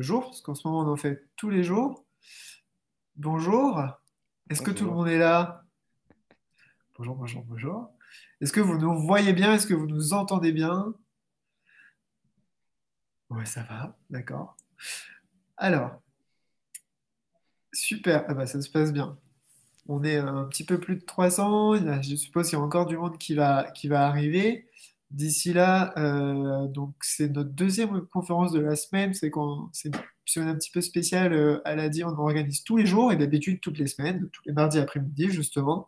jours, parce qu'en ce moment, on en fait tous les jours. Bonjour. Est-ce que tout le monde est là? Bonjour, bonjour, bonjour. Est-ce que vous nous voyez bien? Est-ce que vous nous entendez bien? Ouais, ça va, d'accord. Alors, super, ah bah, ça se passe bien. On est un petit peu plus de 300. je suppose qu'il y a encore du monde qui va, qui va arriver. D'ici là, euh, donc c'est notre deuxième conférence de la semaine. C'est qu'on, c'est une un petit peu spécial euh, à la on organise tous les jours et d'habitude toutes les semaines, tous les mardis après-midi justement.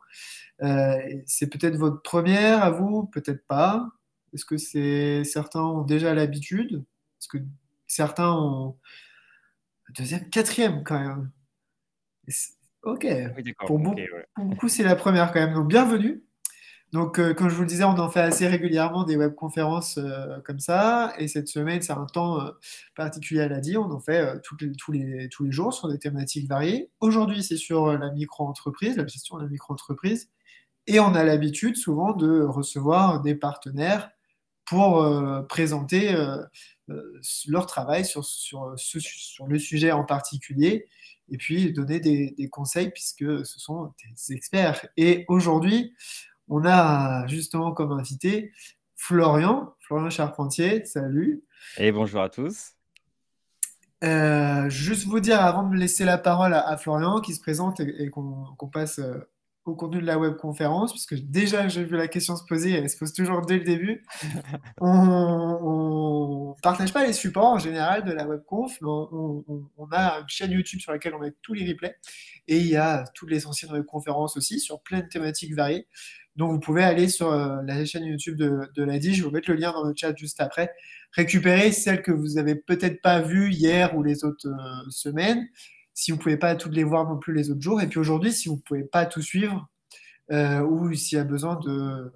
Euh, c'est peut-être votre première à vous, peut-être pas. Est-ce que c'est certains ont déjà l'habitude? Est-ce que certains ont deuxième, quatrième quand même? Ok. pour, beaucoup, c'est la première quand même. Donc, bienvenue. Donc, euh, comme je vous le disais, on en fait assez régulièrement des webconférences euh, comme ça. Et cette semaine, c'est un temps euh, particulier à la dit. On en fait tous, les, tous les jours sur des thématiques variées. Aujourd'hui, c'est sur la micro-entreprise, la gestion de la micro-entreprise. Et on a l'habitude souvent de recevoir des partenaires pour présenter leur travail sur, sur, sur le sujet en particulier et puis donner des, conseils puisque ce sont des experts. Et aujourd'hui, on a justement comme invité Florian, Florian Charpentier. Salut. Et bonjour à tous. Euh, juste vous dire avant de laisser la parole à, Florian qui se présente et, qu'on passe euh, au contenu de la webconférence, parce que déjà j'ai vu la question se poser, elle se pose toujours dès le début. on ne partage pas les supports en général de la webconf, mais on, a une chaîne YouTube sur laquelle on met tous les replays, et il y a toutes les anciennes webconférences aussi sur plein de thématiques variées. Donc vous pouvez aller sur euh, la chaîne YouTube de, de l'ADI, je vais vous mettre le lien dans le chat juste après, récupérer celles que vous avez peut-être pas vues hier ou les autres euh, semaines, si vous ne pouvez pas toutes les voir non plus les autres jours. Et puis aujourd'hui, si vous ne pouvez pas tout suivre, euh, ou s'il y a besoin de,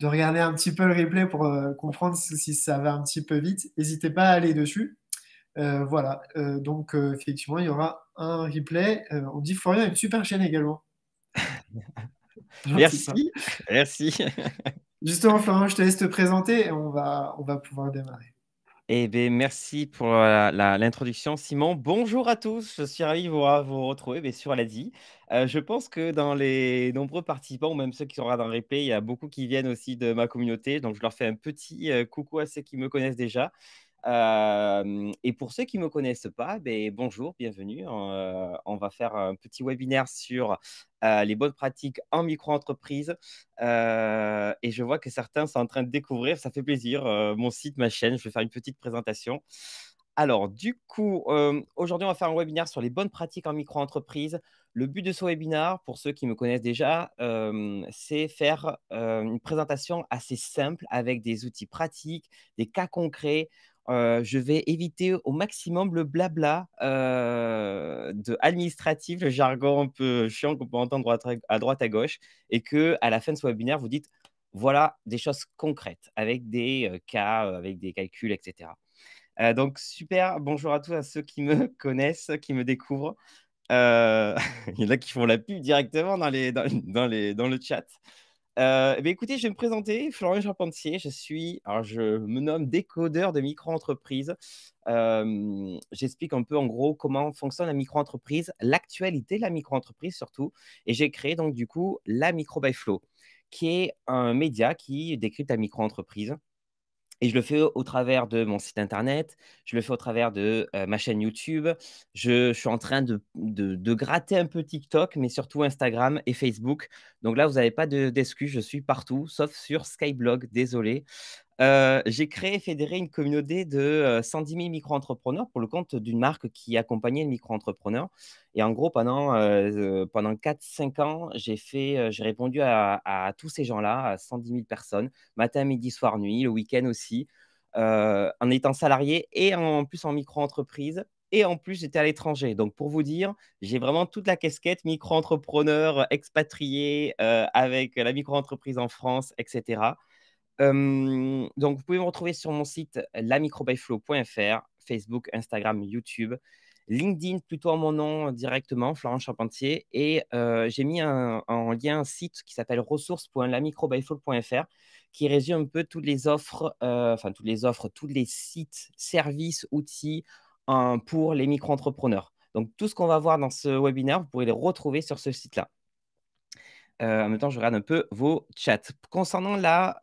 de regarder un petit peu le replay pour comprendre si ça va un petit peu vite, n'hésitez pas à aller dessus. Voilà, donc effectivement, il y aura un replay. on dit Florian a une super chaîne également. merci, merci. Justement, Florian, je te laisse te présenter et on va, on va pouvoir démarrer. Eh bien, merci pour l'introduction, Simon. Bonjour à tous, je suis ravi de vous, vous retrouver bien sûr, l'a dit. Euh, je pense que dans les nombreux participants, ou même ceux qui seront dans le replay, il y a beaucoup qui viennent aussi de ma communauté. Donc, je leur fais un petit euh, coucou à ceux qui me connaissent déjà et pour ceux qui ne me connaissent pas, ben, bonjour, bienvenue. on va faire un petit webinaire sur les bonnes pratiques en micro-entreprise. et je vois que certains sont en train de découvrir, ça fait plaisir, mon site, ma chaîne. Je vais faire une petite présentation. Alors, du coup, aujourd'hui, on va faire un webinaire sur les bonnes pratiques en micro-entreprise. Le but de ce webinaire, pour ceux qui me connaissent déjà, c'est faire une présentation assez simple avec des outils pratiques, des cas concrets, je vais éviter au maximum le blabla de administratif, le jargon un peu chiant qu'on peut entendre à droite à gauche, et que à la fin de ce webinaire, vous dites voilà des choses concrètes avec des cas, avec des calculs, etc. donc super, bonjour à tous à ceux qui me connaissent, qui me découvrent. il y en a qui font la pub directement dans le chat. Euh, eh écoutez, je vais me présenter, Florian Charpentier. Je suis, alors je me nomme décodeur de micro-entreprise. J'explique un peu en gros comment fonctionne la micro-entreprise, l'actualité de la micro-entreprise surtout. Et j'ai créé donc du coup la Micro by Flow, qui est un média qui décrypte la micro-entreprise et je le fais au travers de mon site internet, je le fais au travers de ma chaîne YouTube. Je, suis en train de, gratter un peu TikTok, mais surtout Instagram et Facebook. Donc là, vous n'avez pas d'excuses, je suis partout, sauf sur Skyblog, désolé. Euh, j'ai créé et fédéré une communauté de 110 000 micro-entrepreneurs pour le compte d'une marque qui accompagnait les micro-entrepreneurs. Et en gros, pendant, pendant 4-5 ans, j'ai, répondu à, tous ces gens-là, à 110 000 personnes, matin, midi, soir, nuit, le week-end aussi, en étant salarié et en plus en micro-entreprise. Et en plus, j'étais à l'étranger. Donc, pour vous dire, j'ai vraiment toute la casquette micro-entrepreneur, expatrié, avec la micro-entreprise en France, etc donc, vous pouvez me retrouver sur mon site lamicrobyflow.fr, Facebook, Instagram, YouTube, LinkedIn, plutôt en mon nom directement, Florent Charpentier. Et j'ai mis en lien un site qui s'appelle ressources.lamicrobyflow.fr qui résume un peu toutes les offres, enfin, toutes les offres, tous les sites, services, outils pour les micro-entrepreneurs. Donc, tout ce qu'on va voir dans ce webinaire, vous pourrez les retrouver sur ce site-là. Euh, en même temps, je regarde un peu vos chats. Concernant la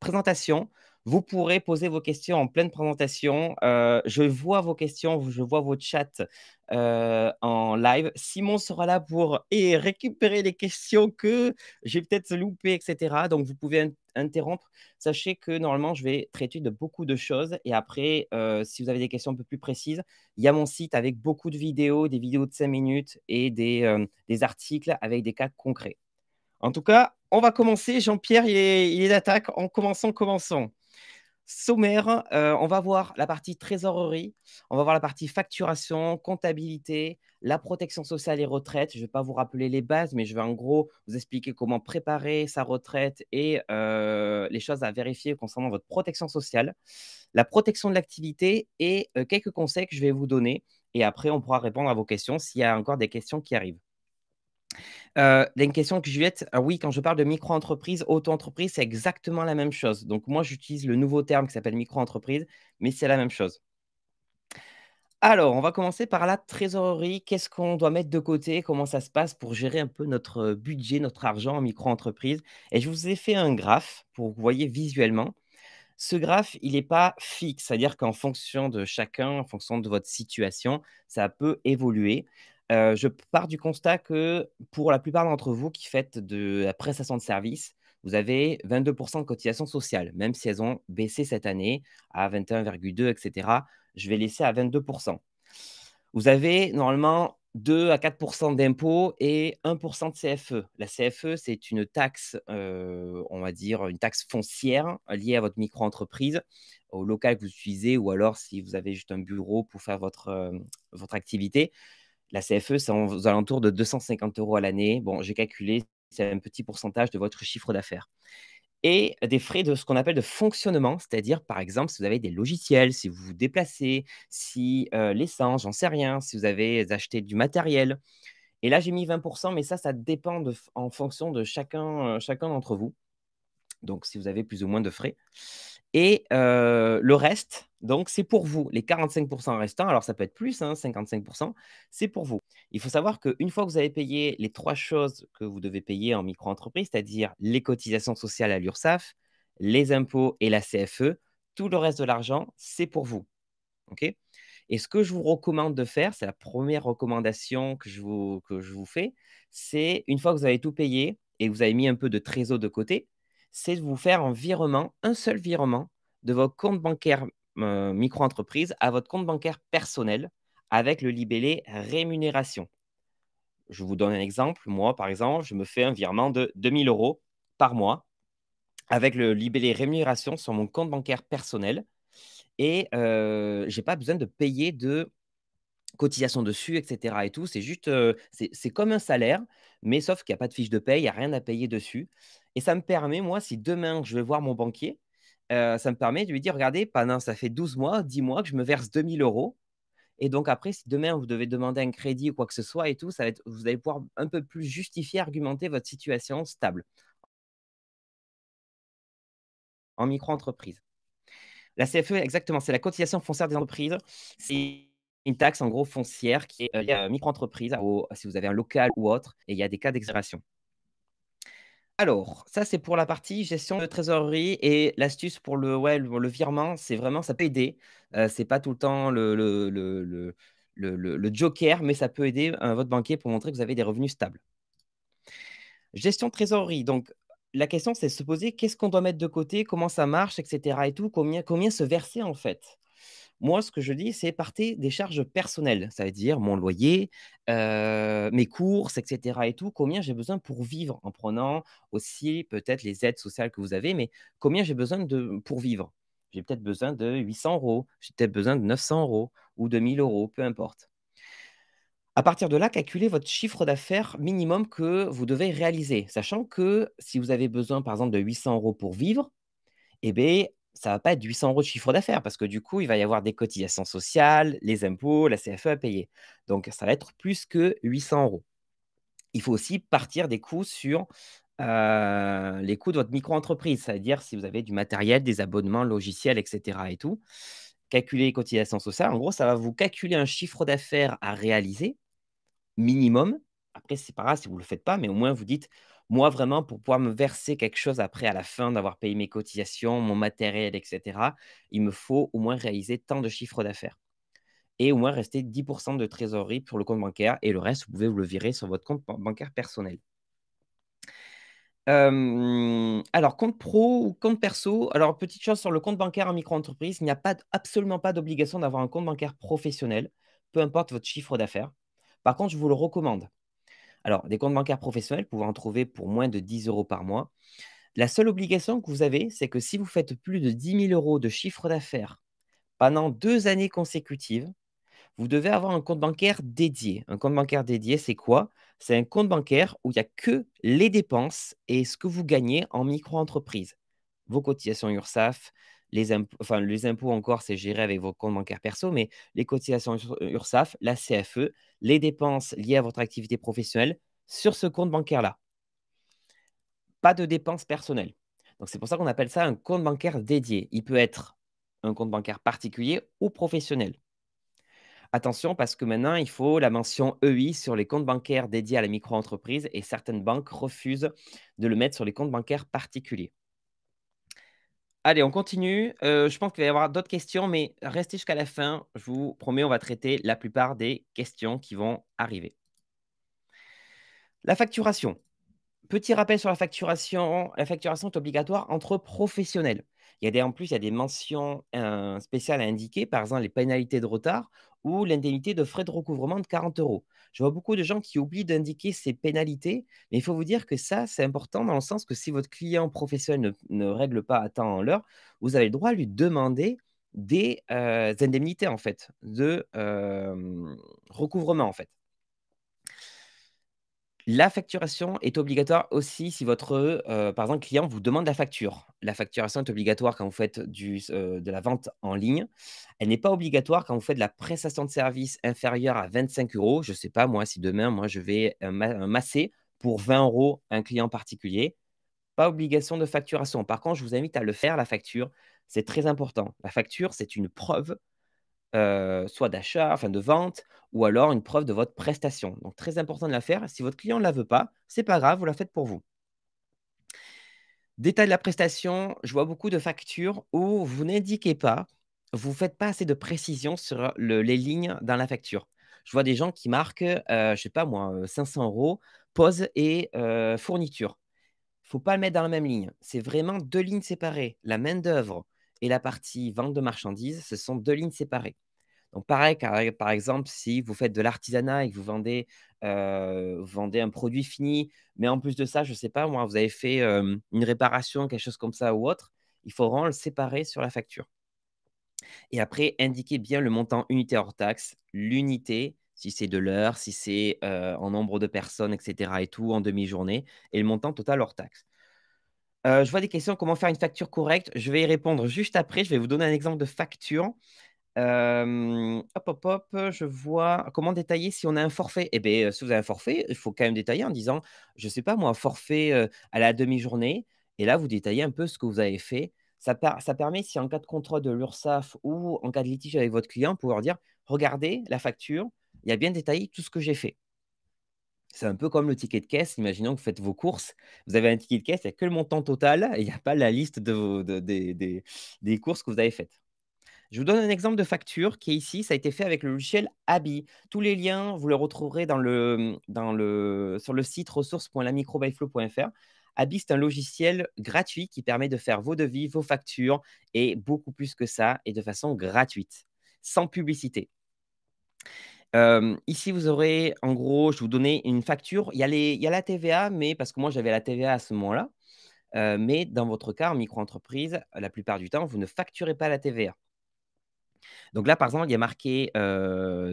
présentation, vous pourrez poser vos questions en pleine présentation. Euh, je vois vos questions, je vois vos chats euh, en live. Simon sera là pour et récupérer les questions que j'ai peut-être loupées, etc. Donc, vous pouvez interrompre. Sachez que normalement, je vais traiter de beaucoup de choses. Et après, euh, si vous avez des questions un peu plus précises, il y a mon site avec beaucoup de vidéos, des vidéos de 5 minutes et des articles avec des cas concrets. En tout cas, on va commencer. Jean-Pierre, il est, il d'attaque. En commençant, commençons. Sommaire, euh, on va voir la partie trésorerie, on va voir la partie facturation, comptabilité, la protection sociale et retraite. Je ne vais pas vous rappeler les bases, mais je vais en gros vous expliquer comment préparer sa retraite et euh, les choses à vérifier concernant votre protection sociale, la protection de l'activité et euh, quelques conseils que je vais vous donner. Et après, on pourra répondre à vos questions s'il y a encore des questions qui arrivent. Euh, il y a une question que Juliette, ah oui, quand je parle de micro-entreprise, auto-entreprise, c'est exactement la même chose. Donc moi, j'utilise le nouveau terme qui s'appelle micro-entreprise, mais c'est la même chose. Alors, on va commencer par la trésorerie. Qu'est-ce qu'on doit mettre de côté? Comment ça se passe pour gérer un peu notre budget, notre argent en micro-entreprise? Et je vous ai fait un graphe pour que vous voyez visuellement. Ce graphe, il n'est pas fixe, c'est-à-dire qu'en fonction de chacun, en fonction de votre situation, ça peut évoluer. Euh, je pars du constat que pour la plupart d'entre vous qui faites de la prestation de service, vous avez 22% de cotisation sociale, même si elles ont baissé cette année à 21,2%, etc. Je vais laisser à 22%. Vous avez normalement 2 à 4% d'impôts et 1% de CFE. La CFE, c'est une taxe, euh, on va dire, une taxe foncière liée à votre micro-entreprise, au local que vous utilisez, ou alors si vous avez juste un bureau pour faire votre, euh, votre activité. La CFE, c'est aux alentours de 250 euros à l'année. Bon, j'ai calculé, c'est un petit pourcentage de votre chiffre d'affaires. Et des frais de ce qu'on appelle de fonctionnement, c'est-à-dire, par exemple, si vous avez des logiciels, si vous vous déplacez, si euh, l'essence, j'en sais rien, si vous avez acheté du matériel. Et là, j'ai mis 20%, mais ça, ça dépend en fonction de chacun, euh, chacun d'entre vous. Donc, si vous avez plus ou moins de frais. Et le reste, donc, c'est pour vous. Les 45% restants, alors ça peut être plus, 55%, hein, c'est pour vous. Il faut savoir qu'une fois que vous avez payé les trois choses que vous devez payer en micro-entreprise, c'est-à-dire les cotisations sociales à l'URSSAF, les impôts et la CFE, tout le reste de l'argent, c'est pour vous. Et ce que je vous recommande de faire, c'est la première recommandation que je vous, que je vous fais, c'est une fois que vous avez tout payé et que vous avez mis un peu de trésor de côté, c'est de vous faire un virement, un seul virement de votre compte bancaire euh, micro-entreprise à votre compte bancaire personnel avec le libellé rémunération. Je vous donne un exemple. Moi, par exemple, je me fais un virement de 2000 euros par mois avec le libellé rémunération sur mon compte bancaire personnel et euh, je n'ai pas besoin de payer de cotisation dessus, etc. Et tout. C'est juste, euh, c'est comme un salaire, mais sauf qu'il n'y a pas de fiche de paye, il n'y a rien à payer dessus. Et ça me permet, moi, si demain je vais voir mon banquier, euh, ça me permet de lui dire, regardez, pendant ça fait 12 mois, 10 mois que je me verse 2000 euros. Et donc après, si demain vous devez demander un crédit ou quoi que ce soit et tout, vous allez pouvoir un peu plus justifier, argumenter votre situation stable en micro-entreprise. La CFE, exactement, c'est la cotisation foncière des entreprises. C'est une taxe en gros foncière qui est liée à micro-entreprise, si vous avez un local ou autre, et il y a des cas d'exonération. Alors, ça, c'est pour la partie gestion de trésorerie et l'astuce pour le, ouais, le, virement, c'est vraiment, ça peut aider. Euh, c'est pas tout le temps le, joker, mais ça peut aider euh, votre banquier pour montrer que vous avez des revenus stables. Gestion de trésorerie. Donc, la question, c'est de se poser qu'est-ce qu'on doit mettre de côté, comment ça marche, etc. et tout, combien se verser en fait? Moi, ce que je dis, c'est partez des charges personnelles. Ça veut dire mon loyer, euh, mes courses, etc. et tout. Combien j'ai besoin pour vivre en prenant aussi peut-être les aides sociales que vous avez, mais combien j'ai besoin de, pour vivre? J'ai peut-être besoin de 800 euros, j'ai peut-être besoin de 900 euros ou de 1000 euros, peu importe. À partir de là, calculez votre chiffre d'affaires minimum que vous devez réaliser, sachant que si vous avez besoin, par exemple, de 800 euros pour vivre, eh bien, ça va pas être 800 euros de chiffre d'affaires parce que du coup, il va y avoir des cotisations sociales, les impôts, la CFE à payer. Donc, ça va être plus que 800 euros. Il faut aussi partir des coûts sur euh, les coûts de votre micro-entreprise, c'est-à-dire si vous avez du matériel, des abonnements logiciels, etc. et tout. calculer les cotisations sociales, en gros, ça va vous calculer un chiffre d'affaires à réaliser, minimum. Après, c'est pas grave si vous ne le faites pas, mais au moins vous dites, moi, vraiment, pour pouvoir me verser quelque chose après, à la fin d'avoir payé mes cotisations, mon matériel, etc., il me faut au moins réaliser tant de chiffres d'affaires. Et au moins rester 10% de trésorerie pour le compte bancaire. Et le reste, vous pouvez vous le virer sur votre compte bancaire personnel. alors, compte pro ou compte perso. Alors, petite chose sur le compte bancaire en micro-entreprise, il n'y a absolument pas d'obligation d'avoir un compte bancaire professionnel, peu importe votre chiffre d'affaires. Par contre, je vous le recommande. Alors, des comptes bancaires professionnels, vous pouvez en trouver pour moins de 10 euros par mois. La seule obligation que vous avez, c'est que si vous faites plus de 10 000 euros de chiffre d'affaires pendant deux années consécutives, vous devez avoir un compte bancaire dédié. Un compte bancaire dédié, c'est quoi? C'est un compte bancaire où il n'y a que les dépenses et ce que vous gagnez en micro-entreprise. Vos cotisations URSAF, les impôts, encore, c'est géré avec vos comptes bancaires perso, mais les cotisations URSAF, la CFE, les dépenses liées à votre activité professionnelle sur ce compte bancaire-là. Pas de dépenses personnelles. Donc, c'est pour ça qu'on appelle ça un compte bancaire dédié. Il peut être un compte bancaire particulier ou professionnel. Attention, parce que maintenant, il faut la mention EI sur les comptes bancaires dédiés à la micro-entreprise et certaines banques refusent de le mettre sur les comptes bancaires particuliers. Allez, on continue. Euh, je pense qu'il va y avoir d'autres questions, mais restez jusqu'à la fin. Je vous promets, on va traiter la plupart des questions qui vont arriver. La facturation. Petit rappel sur la facturation. La facturation est obligatoire entre professionnels. Il y a des, en plus, il y a des mentions euh, spéciales à indiquer, par exemple les pénalités de retard ou l'indemnité de frais de recouvrement de 40 euros. Je vois beaucoup de gens qui oublient d'indiquer ces pénalités, mais il faut vous dire que ça, c'est important dans le sens que si votre client professionnel ne, règle pas à temps en l'heure, vous avez le droit à lui demander des euh, indemnités, en fait, de euh, recouvrement, en fait. La facturation est obligatoire aussi si votre, par exemple, client vous demande la facture. La facturation est obligatoire quand vous faites de la vente en ligne. Elle n'est pas obligatoire quand vous faites de la prestation de service inférieure à 25 euros. Je ne sais pas, moi, si demain, moi, je vais masser pour 20 euros un client particulier. Pas obligation de facturation. Par contre, je vous invite à le faire, la facture. C'est très important. La facture, c'est une preuve euh, soit d'achat, enfin de vente, ou alors une preuve de votre prestation. Donc très important de la faire. Si votre client ne la veut pas, c'est pas grave, vous la faites pour vous. Détail de la prestation, je vois beaucoup de factures où vous n'indiquez pas, vous ne faites pas assez de précision sur les lignes dans la facture. Je vois des gens qui marquent, euh, je ne sais pas moi, 500 euh, euros, pose et fourniture. Il ne faut pas le mettre dans la même ligne. C'est vraiment deux lignes séparées. La main-d'œuvre et la partie vente de marchandises, ce sont deux lignes séparées. Donc, pareil, par exemple, si vous faites de l'artisanat et que vous vendez, euh, un produit fini, mais en plus de ça, je ne sais pas, moi, vous avez fait une réparation, quelque chose comme ça ou autre, il faut vraiment le séparer sur la facture. Et après, indiquez bien le montant unité hors taxe, l'unité, si c'est de l'heure, si c'est en nombre de personnes, etc. et tout, en demi-journée, et le montant total hors taxe. Euh, je vois des questions. Comment faire une facture correcte? Je vais y répondre juste après. Je vais vous donner un exemple de facture. Euh, hop, hop, hop. Je vois comment détailler si on a un forfait. Eh bien, si vous avez un forfait, il faut quand même détailler en disant, je ne sais pas moi, forfait euh, à la demi-journée. Et là, vous détaillez un peu ce que vous avez fait. Ça, permet, si en cas de contrôle de l'URSSAF ou en cas de litige avec votre client, pouvoir dire, regardez la facture, il y a bien détaillé tout ce que j'ai fait. C'est un peu comme le ticket de caisse. Imaginons que vous faites vos courses. Vous avez un ticket de caisse, il n'y a que le montant total et il n'y a pas la liste de, des, courses que vous avez faites. Je vous donne un exemple de facture qui est ici. Ça a été fait avec le logiciel Abi. Tous les liens, vous les retrouverez sur le site ressources.lamicrobyflow.fr. Abi, c'est un logiciel gratuit qui permet de faire vos devis, vos factures et beaucoup plus que ça et de façon gratuite, sans publicité ici, vous aurez, en gros, je vous donnais une facture. Il y a, il y a la TVA, mais parce que moi, j'avais la TVA à ce moment-là. mais dans votre cas, en micro-entreprise, la plupart du temps, vous ne facturez pas la TVA. Donc là, par exemple, il y a marqué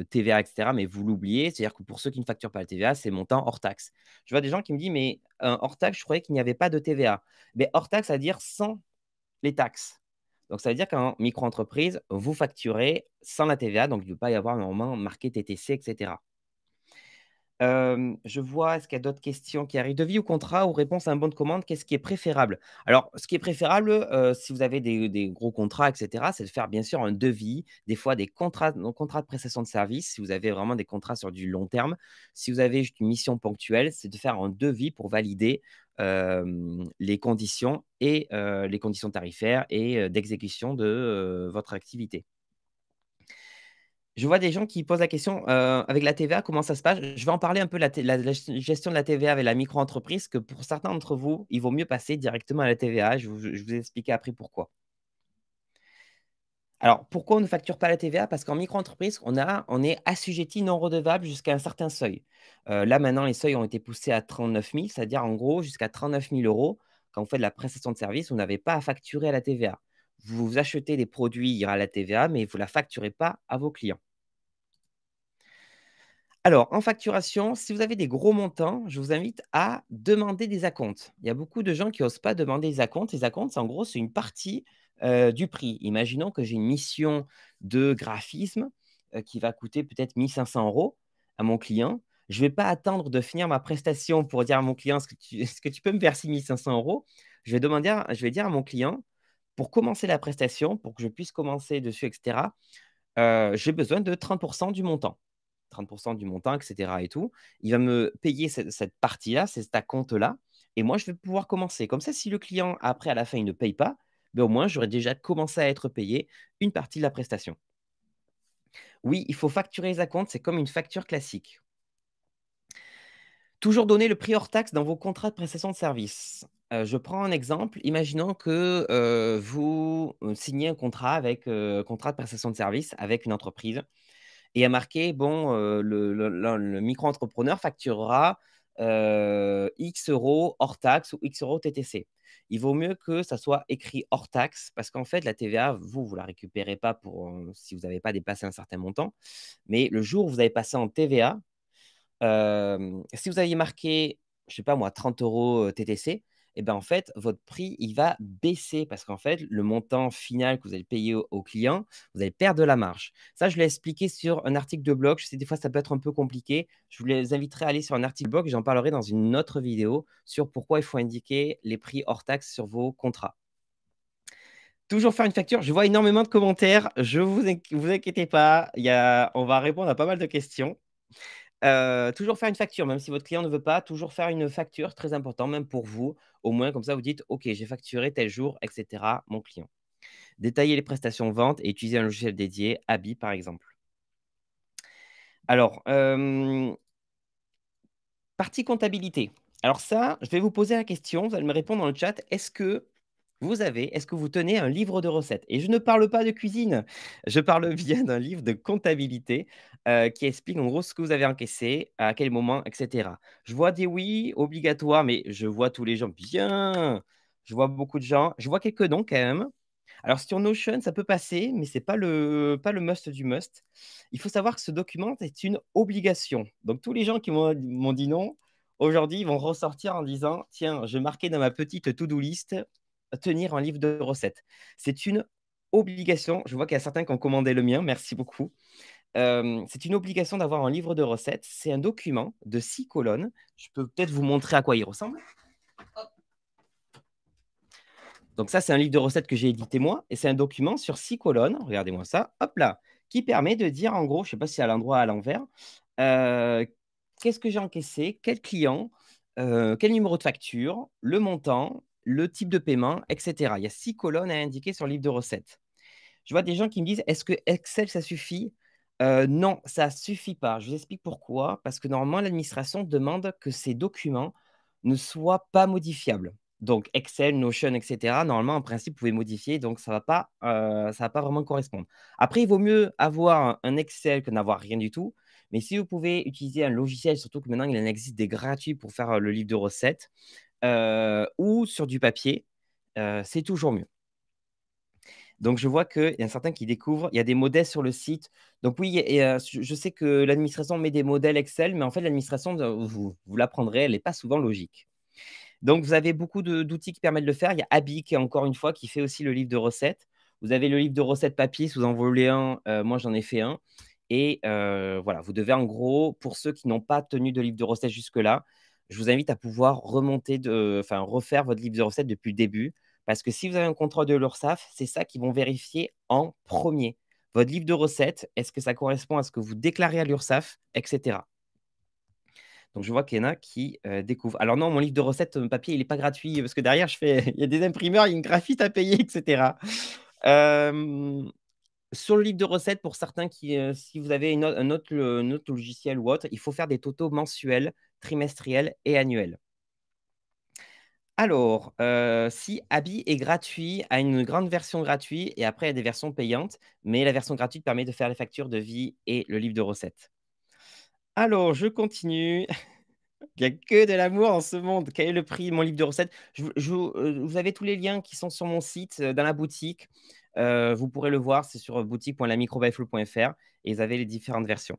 TVA, etc., mais vous l'oubliez. C'est-à-dire que pour ceux qui ne facturent pas la TVA, c'est montant hors taxe. Je vois des gens qui me disent, mais hors taxe, je croyais qu'il n'y avait pas de TVA. Mais hors taxe, à dire sans les taxes. Donc, ça veut dire qu'en micro-entreprise, vous facturez sans la TVA, donc il ne peut pas y avoir normalement marqué TTC, etc. je vois, est-ce qu'il y a d'autres questions qui arrivent? Devis ou contrat ou réponse à un bon de commande, qu'est-ce qui est préférable? Alors, ce qui est préférable, si vous avez des gros contrats et cetera, c'est de faire bien sûr un devis, des fois des contrats contrats de prestation de service, si vous avez vraiment des contrats sur du long terme. Si vous avez juste une mission ponctuelle, c'est de faire un devis pour valider, les conditions et les conditions tarifaires et d'exécution de, votre activité. Je vois des gens qui posent la question, avec la TVA, comment ça se passe? Je vais en parler un peu, la la gestion de la TVA avec la micro-entreprise, que pour certains d'entre vous, il vaut mieux passer directement à la TVA. Je vous vous expliquer après pourquoi. Alors, pourquoi on ne facture pas la TVA? Parce qu'en micro-entreprise, on on est assujetti non redevable jusqu'à un certain seuil. là, maintenant, les seuils ont été poussés à 39 000, c'est-à-dire, en gros, jusqu'à 39 000 euros. Quand vous faites de la prestation de service, vous n'avez pas à facturer à la TVA. Vous achetez des produits, à la TVA, mais vous ne la facturez pas à vos clients. Alors, en facturation, si vous avez des gros montants, je vous invite à demander des acomptes. Il y a beaucoup de gens qui n'osent pas demander des acomptes. Les acomptes, en gros, c'est une partie du prix. Imaginons que j'ai une mission de graphisme qui va coûter peut-être 1500 euros à mon client. Je ne vais pas attendre de finir ma prestation pour dire à mon client, est-ce que tu, peux me verser 1500 euros? Je vais, demander, je vais dire à mon client, pour commencer la prestation, pour que je puisse commencer dessus, etc., j'ai besoin de 30% du montant. 30% du montant, etc. Et tout. Il va me payer cette, partie-là, c'est à compte-là. Et moi, je vais pouvoir commencer. Comme ça, si le client, après, à la fin, il ne paye pas, ben, au moins, j'aurais déjà commencé à être payé une partie de la prestation. Oui, il faut facturer les acomptes, c'est comme une facture classique. Toujours donner le prix hors taxe dans vos contrats de prestation de service. Euh, je prends un exemple. Imaginons que euh, vous euh, signez un contrat avec contrat de prestation de service avec une entreprise et a marqué bon, le, micro-entrepreneur facturera X euros hors taxe ou X euros TTC. Il vaut mieux que ça soit écrit hors taxe parce qu'en fait, la TVA, vous, vous la récupérez pas pour, si vous n'avez pas dépassé un certain montant. Mais le jour où vous avez passé en TVA, si vous aviez marqué, je sais pas moi, 30 euros TTC, et ben en fait, votre prix, il va baisser parce qu'en fait, le montant final que vous allez payer au, client, vous allez perdre de la marge. Ça, je l'ai expliqué sur un article de blog. Je sais des fois, ça peut être un peu compliqué. Je vous les inviterai à aller sur un article de blog. J'en parlerai dans une autre vidéo sur pourquoi il faut indiquer les prix hors taxe sur vos contrats. Toujours faire une facture. Je vois énormément de commentaires. Je vous, vous inquiétez pas. Y a, on va répondre à pas mal de questions. Toujours faire une facture, même si votre client ne veut pas, toujours faire une facture, très important, même pour vous. Au moins, comme ça, vous dites, OK, j'ai facturé tel jour, etc., mon client. Détailler les prestations vente et utiliser un logiciel dédié, Abi par exemple. Alors, partie comptabilité. Alors ça, je vais vous poser la question, vous allez me répondre dans le chat. Est-ce que vous avez, est-ce que vous tenez un livre de recettes? Et je ne parle pas de cuisine, je parle bien d'un livre de comptabilité euh, qui explique en gros ce que vous avez encaissé, à quel moment, etc. Je vois des oui obligatoires, mais je vois tous les gens bien. Je vois beaucoup de gens. Je vois quelques noms quand même. Alors sur Notion, ça peut passer, mais ce n'est pas le, pas le must du must. Il faut savoir que ce document est une obligation. Donc tous les gens qui m'ont dit non, aujourd'hui, vont ressortir en disant, tiens, je marquais dans ma petite to-do list tenir un livre de recettes. C'est une obligation. Je vois qu'il y a certains qui ont commandé le mien. Merci beaucoup. Euh, c'est une obligation d'avoir un livre de recettes. C'est un document de six colonnes. Je peux peut-être vous montrer à quoi il ressemble. Donc ça, c'est un livre de recettes que j'ai édité moi. Et c'est un document sur six colonnes. Regardez-moi ça. Hop là. Qui permet de dire, en gros, je ne sais pas si à l'endroit à l'envers, euh, qu'est-ce que j'ai encaissé, quel client, euh, quel numéro de facture, le montant, le type de paiement, etc. Il y a six colonnes à indiquer sur le livre de recettes. Je vois des gens qui me disent est-ce que Excel, ça suffit? Euh, Non, ça ne suffit pas. Je vous explique pourquoi. Parce que normalement, l'administration demande que ces documents ne soient pas modifiables. Donc, Excel, Notion, etc. Normalement, en principe, vous pouvez modifier, donc ça ne va, pas, euh, va pas vraiment correspondre. Après, il vaut mieux avoir un Excel que n'avoir rien du tout. Mais si vous pouvez utiliser un logiciel, surtout que maintenant, il en existe des gratuits pour faire euh, le livre de recettes, ou sur du papier, euh, c'est toujours mieux. Donc, je vois qu'il y a certains qui découvrent. Il y a des modèles sur le site. Donc, oui, euh, je sais que l'administration met des modèles Excel, mais en fait, l'administration, vous, l'apprendrez, elle n'est pas souvent logique. Donc, vous avez beaucoup d'outils qui permettent de le faire. Il y a Abi, qui, encore une fois, qui fait aussi le livre de recettes. Vous avez le livre de recettes papier, si vous en voulez un. moi, j'en ai fait un. Et voilà, vous devez en gros, pour ceux qui n'ont pas tenu de livre de recettes jusque-là, je vous invite à pouvoir remonter, enfin refaire votre livre de recettes depuis le début. Parce que si vous avez un contrôle de l'URSSAF, c'est ça qu'ils vont vérifier en premier. Votre livre de recettes, est-ce que ça correspond à ce que vous déclarez à l'URSSAF, etc. Donc, je vois qu'il y en a qui découvrent. Alors non, mon livre de recettes papier, il n'est pas gratuit parce que derrière, je fais... il y a des imprimeurs, il y a une graphite à payer, etc. sur le livre de recettes, pour certains qui, si vous avez un, autre, logiciel ou autre, il faut faire des totaux mensuels, trimestriels et annuels. Alors, si Abi est gratuit, a une grande version gratuite et après il y a des versions payantes, mais la version gratuite permet de faire les factures de vie et le livre de recettes. Alors, je continue. Il n'y a que de l'amour en ce monde. Quel est le prix de mon livre de recettes? Euh, Vous avez tous les liens qui sont sur mon site, euh, dans la boutique. Euh, vous pourrez le voir, c'est sur boutique.lamicrobyflow.fr et vous avez les différentes versions.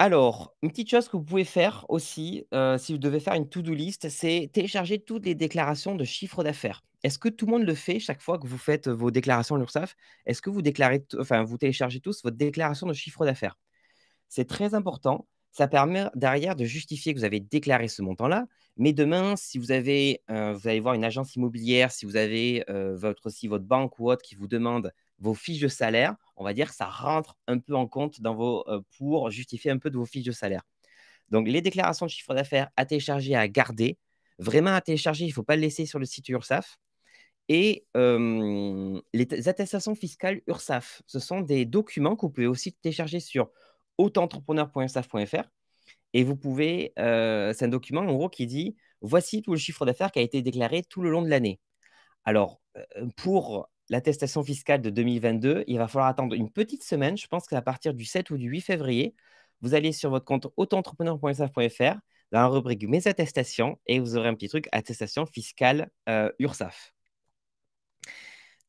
Alors, une petite chose que vous pouvez faire aussi, si vous devez faire une to-do list, c'est télécharger toutes les déclarations de chiffre d'affaires. Est-ce que tout le monde le fait chaque fois que vous faites vos déclarations à l'URSSAF? Est-ce que vous, déclarez, enfin, vous téléchargez tous votre déclaration de chiffre d'affaires? C'est très important. Ça permet derrière de justifier que vous avez déclaré ce montant-là. Mais demain, si vous avez, euh, vous allez voir une agence immobilière, si vous avez euh, aussi votre banque ou autre qui vous demande vos fiches de salaire, on va dire que ça rentre un peu en compte dans vos, euh, pour justifier un peu de vos fiches de salaire. Donc, les déclarations de chiffre d'affaires à télécharger, à garder, vraiment à télécharger, il ne faut pas le laisser sur le site URSAF. Et les attestations fiscales URSAF, ce sont des documents que vous pouvez aussi télécharger sur auto-entrepreneur.saf.fr et vous pouvez, euh, c'est un document en gros qui dit voici tout le chiffre d'affaires qui a été déclaré tout le long de l'année. Alors, euh, pour l'attestation fiscale de 2022, il va falloir attendre une petite semaine. Je pense qu'à partir du 7 ou du 8 février, vous allez sur votre compte auto-entrepreneur.saf.fr dans la rubrique Mes attestations et vous aurez un petit truc attestation fiscale euh, URSAF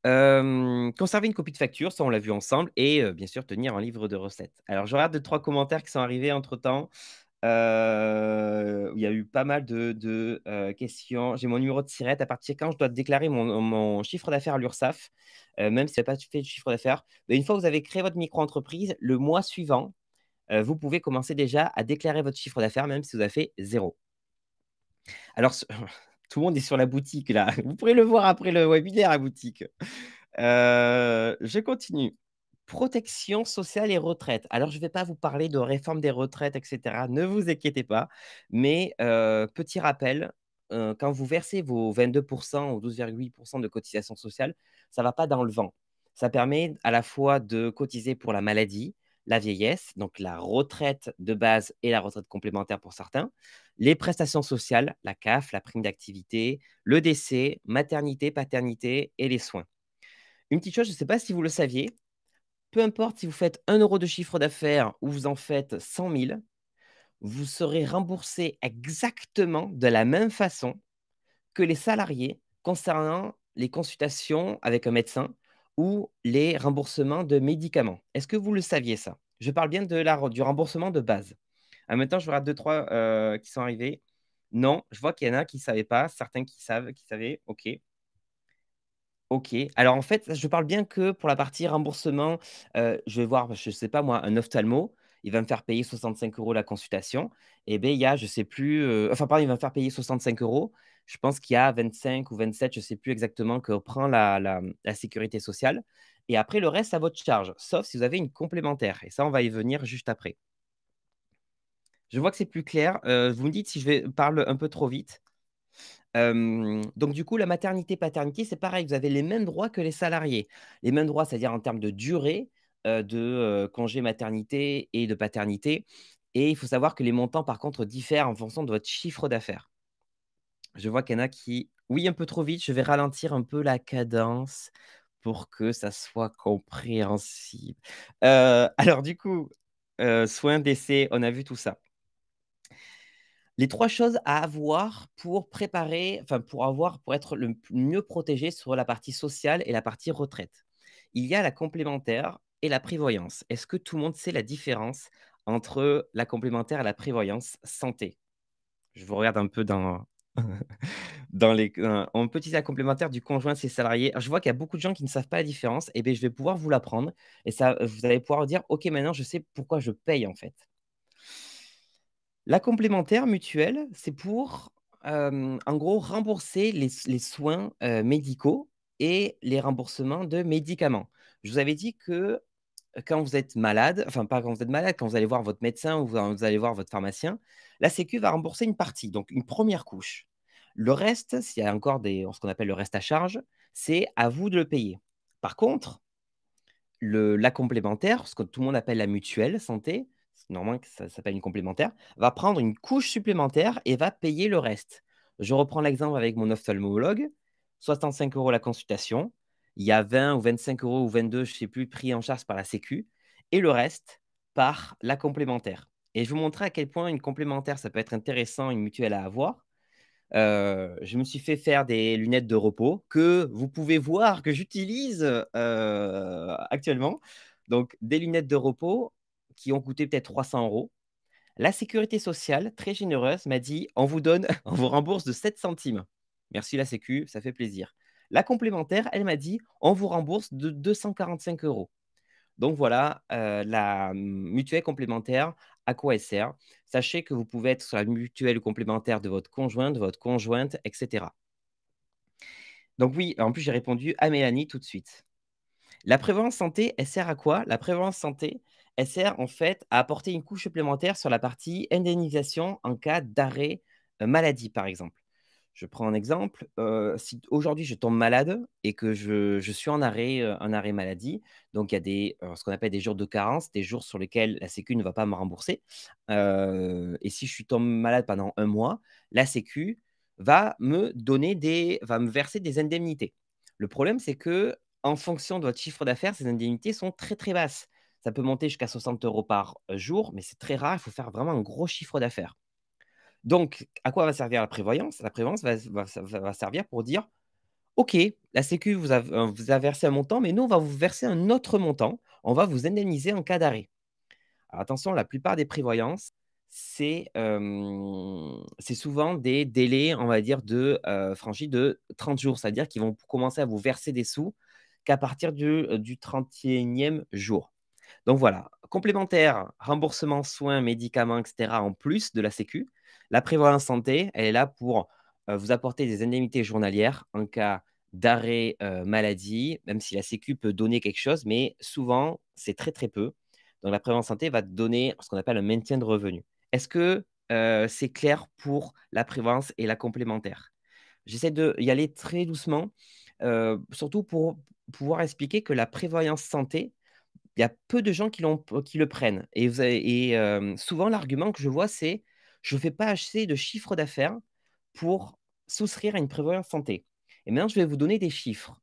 conserver une copie de facture, ça on l'a vu ensemble, et bien sûr tenir un livre de recettes. Alors je regarde deux, trois commentaires qui sont arrivés il y a eu pas mal de, questions. J'ai mon numéro de sirette. À partir de quand je dois déclarer mon, chiffre d'affaires à l'URSSAF, même si vous n'avez pas fait de chiffre d'affaires. Une fois que vous avez créé votre micro-entreprise, le mois suivant, vous pouvez commencer déjà à déclarer votre chiffre d'affaires, même si vous avez fait zéro. Alors, tout le monde est sur la boutique là. Vous pourrez le voir après le webinaire, la boutique. Euh, je continue. Protection sociale et retraite. Alors, je ne vais pas vous parler de réforme des retraites, etc. Ne vous inquiétez pas. Mais petit rappel, quand vous versez vos 22% ou 12,8% de cotisation sociale, ça ne va pas dans le vent. Ça permet à la fois de cotiser pour la maladie, la vieillesse, donc la retraite de base et la retraite complémentaire pour certains, les prestations sociales, la CAF, la prime d'activité, le décès, maternité, paternité et les soins. Une petite chose, je ne sais pas si vous le saviez, peu importe si vous faites 1 euro de chiffre d'affaires ou vous en faites 100 000, vous serez remboursé exactement de la même façon que les salariés concernant les consultations avec un médecin ou les remboursements de médicaments. Est-ce que vous le saviez ça? Je parle bien de la, du remboursement de base. En même temps, je regarde deux, trois euh, qui sont arrivés. Non, je vois qu'il y en a qui ne savaient pas, certains qui savent, qui savaient. OK. OK. Alors en fait, je parle bien que pour la partie remboursement, je vais voir, je ne sais pas moi, un ophtalmo, il va me faire payer 65 euros la consultation. Et bien, il y a, je ne sais plus, enfin, pardon, il va me faire payer 65 euros. Je pense qu'il y a 25 ou 27, je ne sais plus exactement, que prend la, sécurité sociale. Et après, le reste à votre charge, sauf si vous avez une complémentaire. Et ça, on va y venir juste après. Je vois que c'est plus clair. Vous me dites si je parle un peu trop vite. Donc du coup, la maternité-paternité, c'est pareil. Vous avez les mêmes droits que les salariés. Les mêmes droits, c'est-à-dire en termes de durée de congé maternité et de paternité. Et il faut savoir que les montants, par contre, diffèrent en fonction de votre chiffre d'affaires. Je vois qu'il y en a qui... Oui, un peu trop vite. Je vais ralentir un peu la cadence pour que ça soit compréhensible. alors du coup, soins, décès, on a vu tout ça les trois choses à avoir pour préparer, enfin pour avoir, pour être le mieux protégé sur la partie sociale et la partie retraite. Il y a la complémentaire et la prévoyance. Est-ce que tout le monde sait la différence entre la complémentaire et la prévoyance santé? Je vous regarde un peu dans, dans les, en petit à complémentaire du conjoint de ses salariés. je vois qu'il y a beaucoup de gens qui ne savent pas la différence. Eh bien, je vais pouvoir vous l'apprendre. Et ça, vous allez pouvoir dire, OK, maintenant, je sais pourquoi je paye, en fait. La complémentaire mutuelle, c'est pour, en gros, rembourser les, soins médicaux et les remboursements de médicaments. Je vous avais dit que quand vous êtes malade, enfin pas quand vous êtes malade, quand vous allez voir votre médecin ou vous allez voir votre pharmacien, la Sécu va rembourser une partie, donc une première couche. Le reste, s'il y a encore des, ce qu'on appelle le reste à charge, c'est à vous de le payer. Par contre, la complémentaire, ce que tout le monde appelle la mutuelle santé, normalement ça s'appelle une complémentaire, va prendre une couche supplémentaire et va payer le reste. Je reprends l'exemple avec mon ophtalmologue, 65 euros la consultation, il y a 20 ou 25 euros ou 22, je ne sais plus, pris en charge par la Sécu, et le reste par la complémentaire. Et je vous montrer à quel point une complémentaire, ça peut être intéressant, une mutuelle à avoir. Euh, je me suis fait faire des lunettes de repos que vous pouvez voir que j'utilise euh, actuellement. Donc, des lunettes de repos qui ont coûté peut-être 300 euros. La sécurité sociale, très généreuse, m'a dit on vous donne, on vous rembourse de 7 centimes. Merci la Sécu, ça fait plaisir. La complémentaire, elle m'a dit on vous rembourse de 245 euros. Donc voilà, euh, la mutuelle complémentaire, à quoi elle sert Sachez que vous pouvez être sur la mutuelle complémentaire de votre conjoint, de votre conjointe, etc. Donc oui, en plus j'ai répondu à Mélanie tout de suite. La prévoyance santé, elle sert à quoi? La prévoyance santé, elle sert en fait à apporter une couche supplémentaire sur la partie indemnisation en cas d'arrêt euh, maladie, par exemple. Je prends un exemple. si aujourd'hui je tombe malade et que je, suis en arrêt, arrêt maladie, donc il y a des, ce qu'on appelle des jours de carence, des jours sur lesquels la Sécu ne va pas me rembourser. et si je suis tombé malade pendant un mois, la Sécu va me donner des, va me verser des indemnités. Le problème, c'est que en fonction de votre chiffre d'affaires, ces indemnités sont très très basses. Ça peut monter jusqu'à 60 euros par jour, mais c'est très rare. Il faut faire vraiment un gros chiffre d'affaires. Donc, à quoi va servir la prévoyance? La prévoyance va, servir pour dire OK, la Sécu vous a, euh, vous a versé un montant, mais nous, on va vous verser un autre montant. On va vous indemniser en cas d'arrêt. Alors, attention, la plupart des prévoyances, c'est souvent des délais, on va dire, de euh, de 30 jours. C'est-à-dire qu'ils vont commencer à vous verser des sous qu'à partir du, euh, du 31e jour. Donc voilà, complémentaire, remboursement, soins, médicaments, etc. en plus de la Sécu. La prévoyance santé, elle est là pour euh, vous apporter des indemnités journalières en cas d'arrêt euh, maladie, même si la Sécu peut donner quelque chose, mais souvent, c'est très très peu. Donc la prévoyance santé va donner ce qu'on appelle un maintien de revenu. Est-ce que c'est clair pour la prévoyance et la complémentaire? J'essaie d'y aller très doucement, surtout pour pouvoir expliquer que la prévoyance santé, il y a peu de gens qui, qui le prennent. Et, et souvent, l'argument que je vois, c'est je ne fais pas assez de chiffre d'affaires pour souscrire à une prévoyance santé. Et maintenant, je vais vous donner des chiffres.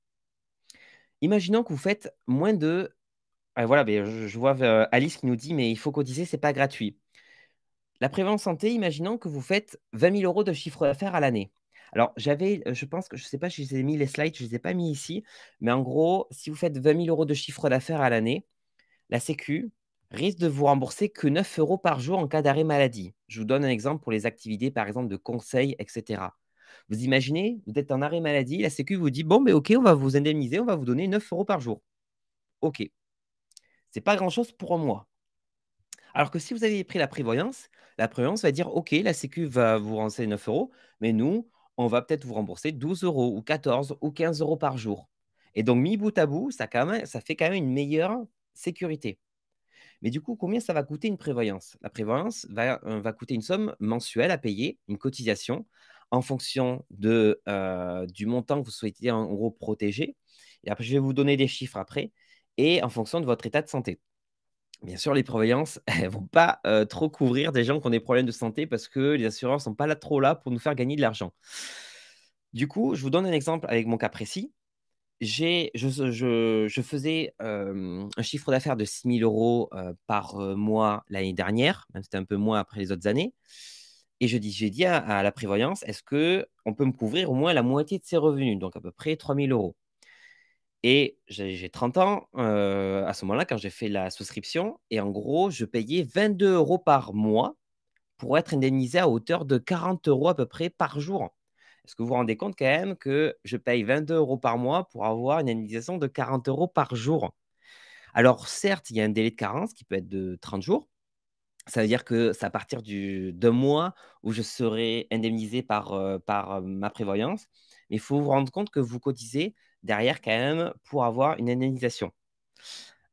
Imaginons que vous faites moins de. Ah, voilà, ben, je, vois euh, Alice qui nous dit mais il faut cotiser, c'est pas gratuit. La prévoyance santé, imaginons que vous faites 20 000 euros de chiffre d'affaires à l'année. Alors, j'avais, euh, je pense que je ne sais pas si je les ai mis les slides, je ne les ai pas mis ici, mais en gros, si vous faites 20 000 euros de chiffre d'affaires à l'année, la Sécu, risque de vous rembourser que 9 euros par jour en cas d'arrêt maladie. Je vous donne un exemple pour les activités, par exemple, de conseil, etc. Vous imaginez, vous êtes en arrêt maladie, la Sécu vous dit Bon, mais OK, on va vous indemniser, on va vous donner 9 euros par jour. OK. C'est pas grand-chose pour un mois. Alors que si vous avez pris la prévoyance, la prévoyance va dire OK, la Sécu va vous rembourser 9 euros, mais nous, on va peut-être vous rembourser 12 euros ou 14 ou 15 euros par jour. Et donc, mis bout à bout, ça, fait quand même une meilleure sécurité. Mais du coup, combien ça va coûter une prévoyance? La prévoyance va, euh, coûter une somme mensuelle à payer, une cotisation, en fonction euh, du montant que vous souhaitez en gros protéger. Et après, je vais vous donner des chiffres après, et en fonction de votre état de santé. Bien sûr, les prévoyances, ne vont pas trop couvrir des gens qui ont des problèmes de santé parce que les assureurs ne sont pas trop là pour nous faire gagner de l'argent. Du coup, je vous donne un exemple avec mon cas précis je, faisais un chiffre d'affaires de 6 000 euros par mois l'année dernière, même c'était un peu moins après les autres années. Et je dis, j'ai dit à, la prévoyance, est-ce qu'on peut me couvrir au moins la moitié de ces revenus, donc à peu près 3 000 euros? Et j'ai 30 ans à ce moment-là quand j'ai fait la souscription. Et en gros, je payais 22 euros par mois pour être indemnisé à hauteur de 40 euros à peu près par jour. Est-ce que vous vous rendez compte quand même que je paye 22 euros par mois pour avoir une indemnisation de 40 euros par jour? Alors, certes, il y a un délai de carence qui peut être de 30 jours. Ça veut dire que c'est à partir d'un mois où je serai indemnisé par, euh, par euh, ma prévoyance. Mais il faut vous rendre compte que vous cotisez derrière quand même pour avoir une indemnisation.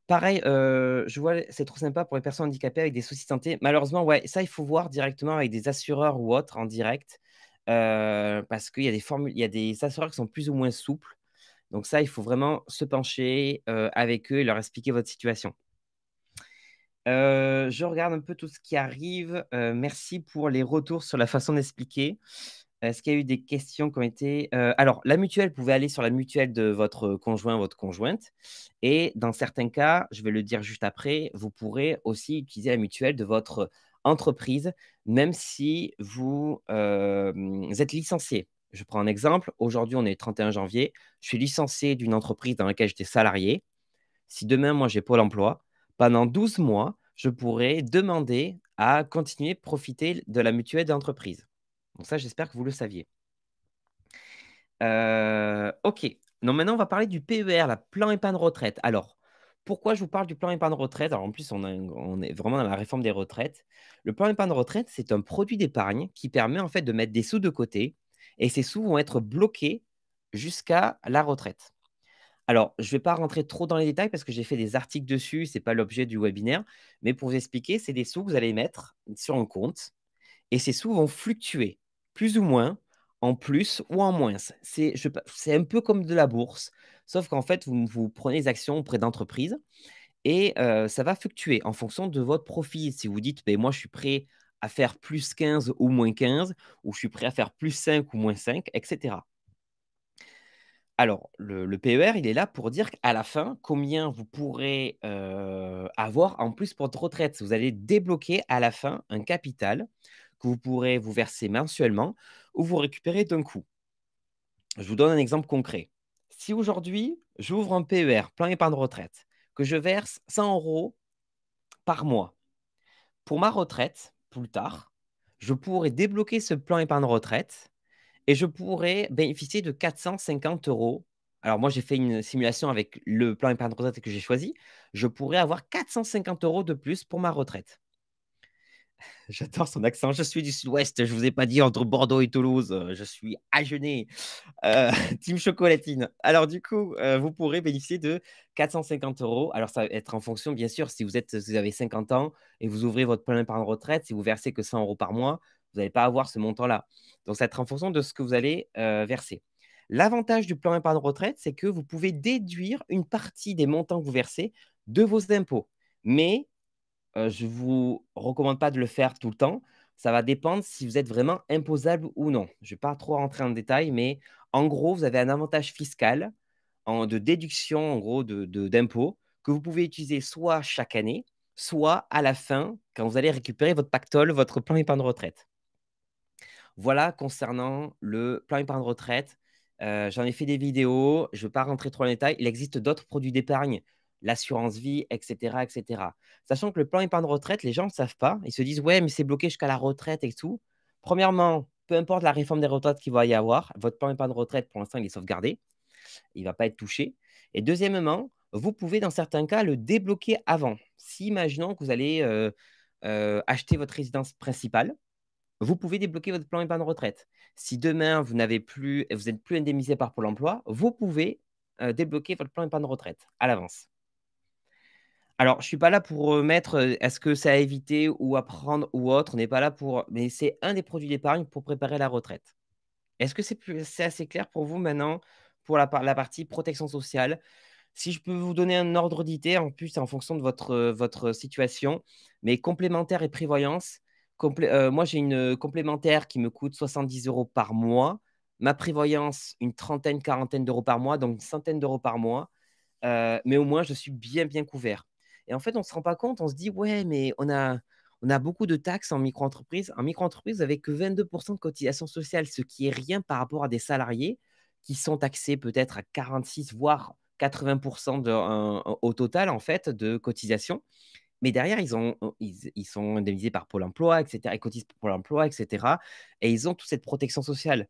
Pareil, euh, je vois, c'est trop sympa pour les personnes handicapées avec des soucis de santé. Malheureusement, ouais, ça, il faut voir directement avec des assureurs ou autres en direct. parce qu'il y a des il y a des assureurs qui sont plus ou moins souples. Donc ça, il faut vraiment se pencher avec eux et leur expliquer votre situation. je regarde un peu tout ce qui arrive. merci pour les retours sur la façon d'expliquer. Est-ce qu'il y a eu des questions qui ont été... alors, la mutuelle, vous aller sur la mutuelle de votre conjoint, votre conjointe. Et dans certains cas, je vais le dire juste après, vous pourrez aussi utiliser la mutuelle de votre entreprise, même si vous, êtes licencié. Je prends un exemple. Aujourd'hui, on est le 31 janvier. Je suis licencié d'une entreprise dans laquelle j'étais salarié. Si demain, moi, j'ai Pôle emploi, pendant 12 mois, je pourrais demander à continuer à profiter de la mutuelle d'entreprise. Donc ça, j'espère que vous le saviez. Euh, ok. Donc maintenant, on va parler du PER, la plan épargne retraite. Alors, pourquoi je vous parle du plan épargne retraite? Alors en plus, on, on, est vraiment dans la réforme des retraites. Le plan épargne retraite, c'est un produit d'épargne qui permet en fait de mettre des sous de côté et ces sous vont être bloqués jusqu'à la retraite. Alors, je ne vais pas rentrer trop dans les détails parce que j'ai fait des articles dessus, ce n'est pas l'objet du webinaire, mais pour vous expliquer, c'est des sous que vous allez mettre sur un compte et ces sous vont fluctuer plus ou moins, en plus ou en moins. C'est un peu comme de la bourse, sauf qu'en fait, vous, prenez des actions auprès d'entreprises et ça va fluctuer en fonction de votre profil. Si vous dites, ben, moi, je suis prêt à faire plus 15 ou moins 15, ou je suis prêt à faire plus 5 ou moins 5, etc. Alors, le, PER, il est là pour dire qu'à la fin, combien vous pourrez avoir en plus pour votre retraite. Vous allez débloquer à la fin un capital vous pourrez vous verser mensuellement ou vous récupérer d'un coup. Je vous donne un exemple concret. Si aujourd'hui, j'ouvre un PER, plan épargne retraite, que je verse 100 euros par mois, pour ma retraite, plus tard, je pourrais débloquer ce plan épargne retraite et je pourrais bénéficier de 450 euros. Alors moi, j'ai fait une simulation avec le plan épargne retraite que j'ai choisi. Je pourrais avoir 450 euros de plus pour ma retraite. J'adore son accent. Je suis du sud-ouest. Je ne vous ai pas dit entre Bordeaux et Toulouse. Euh, je suis agenais. Euh, team chocolatine. Alors, du coup, euh, vous pourrez bénéficier de 450 euros. Alors, ça va être en fonction, bien sûr, si vous, êtes, vous avez 50 ans et vous ouvrez votre plan d'épargne retraite, si vous versez que 100 euros par mois, vous n'allez pas avoir ce montant-là. Donc, ça va être en fonction de ce que vous allez verser. L'avantage du plan épargne retraite, c'est que vous pouvez déduire une partie des montants que vous versez de vos impôts. Mais je ne vous recommande pas de le faire tout le temps. Ça va dépendre si vous êtes vraiment imposable ou non. Je ne vais pas trop rentrer en détail, mais en gros, vous avez un avantage fiscal en, de déduction en gros d'impôts de, que vous pouvez utiliser soit chaque année, soit à la fin quand vous allez récupérer votre pactole, votre plan épargne retraite. Voilà concernant le plan épargne retraite. J'en ai fait des vidéos, je ne vais pas rentrer trop en détail. Il existe d'autres produits d'épargne l'assurance vie, etc., etc. Sachant que le plan épargne retraite, les gens ne savent pas. Ils se disent, ouais, mais c'est bloqué jusqu'à la retraite et tout. Premièrement, peu importe la réforme des retraites qu'il va y avoir, votre plan épargne retraite, pour l'instant, il est sauvegardé. Il ne va pas être touché. Et deuxièmement, vous pouvez, dans certains cas, le débloquer avant. Si, imaginons que vous allez euh, euh, acheter votre résidence principale, vous pouvez débloquer votre plan épargne retraite. Si demain, vous n'avez plus, vous n'êtes plus indemnisé par Pôle emploi, vous pouvez euh, débloquer votre plan épargne retraite à l'avance. Alors, je suis pas là pour mettre est-ce que c'est à éviter ou à prendre ou autre. On n'est pas là pour. Mais c'est un des produits d'épargne pour préparer la retraite. Est-ce que c'est assez clair pour vous maintenant pour la, partie protection sociale? Si je peux vous donner un ordre d'idée, en plus, en fonction de votre situation, mais complémentaire et prévoyance. moi, j'ai une complémentaire qui me coûte 70 euros par mois. Ma prévoyance, une trentaine, quarantaine d'euros par mois, donc une centaine d'euros par mois. mais au moins, je suis bien, bien couvert. Et en fait, on ne se rend pas compte, on se dit, ouais, mais on a, on a beaucoup de taxes en micro-entreprise. En micro-entreprise, avec que 22% de cotisation sociale, ce qui est rien par rapport à des salariés qui sont taxés peut-être à 46, voire 80% de, au total, en fait, de cotisation. Mais derrière, ils, ont, ils, sont indemnisés par Pôle emploi, etc. Ils cotisent pour Pôle emploi, etc. Et ils ont toute cette protection sociale.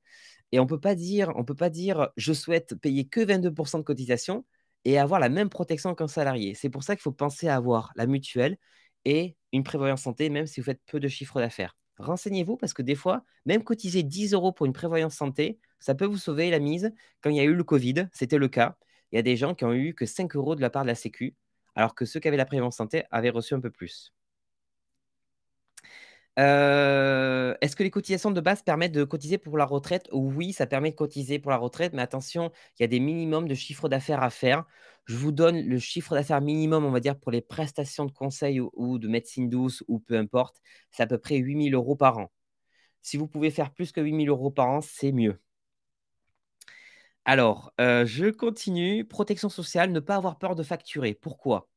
Et on peut pas dire, on peut pas dire, je souhaite payer que 22% de cotisation et avoir la même protection qu'un salarié. C'est pour ça qu'il faut penser à avoir la mutuelle et une prévoyance santé, même si vous faites peu de chiffre d'affaires. Renseignez-vous parce que des fois, même cotiser 10 euros pour une prévoyance santé, ça peut vous sauver la mise. Quand il y a eu le Covid, c'était le cas. Il y a des gens qui ont eu que 5 euros de la part de la Sécu, alors que ceux qui avaient la prévoyance santé avaient reçu un peu plus. Est-ce que les cotisations de base permettent de cotiser pour la retraite? Oui, ça permet de cotiser pour la retraite, mais attention, il y a des minimums de chiffre d'affaires à faire. Je vous donne le chiffre d'affaires minimum, on va dire, pour les prestations de conseil ou, de médecine douce ou peu importe. C'est à peu près 8 000 euros par an. Si vous pouvez faire plus que 8 000 euros par an, c'est mieux. Alors, je continue. Protection sociale, ne pas avoir peur de facturer. Pourquoi?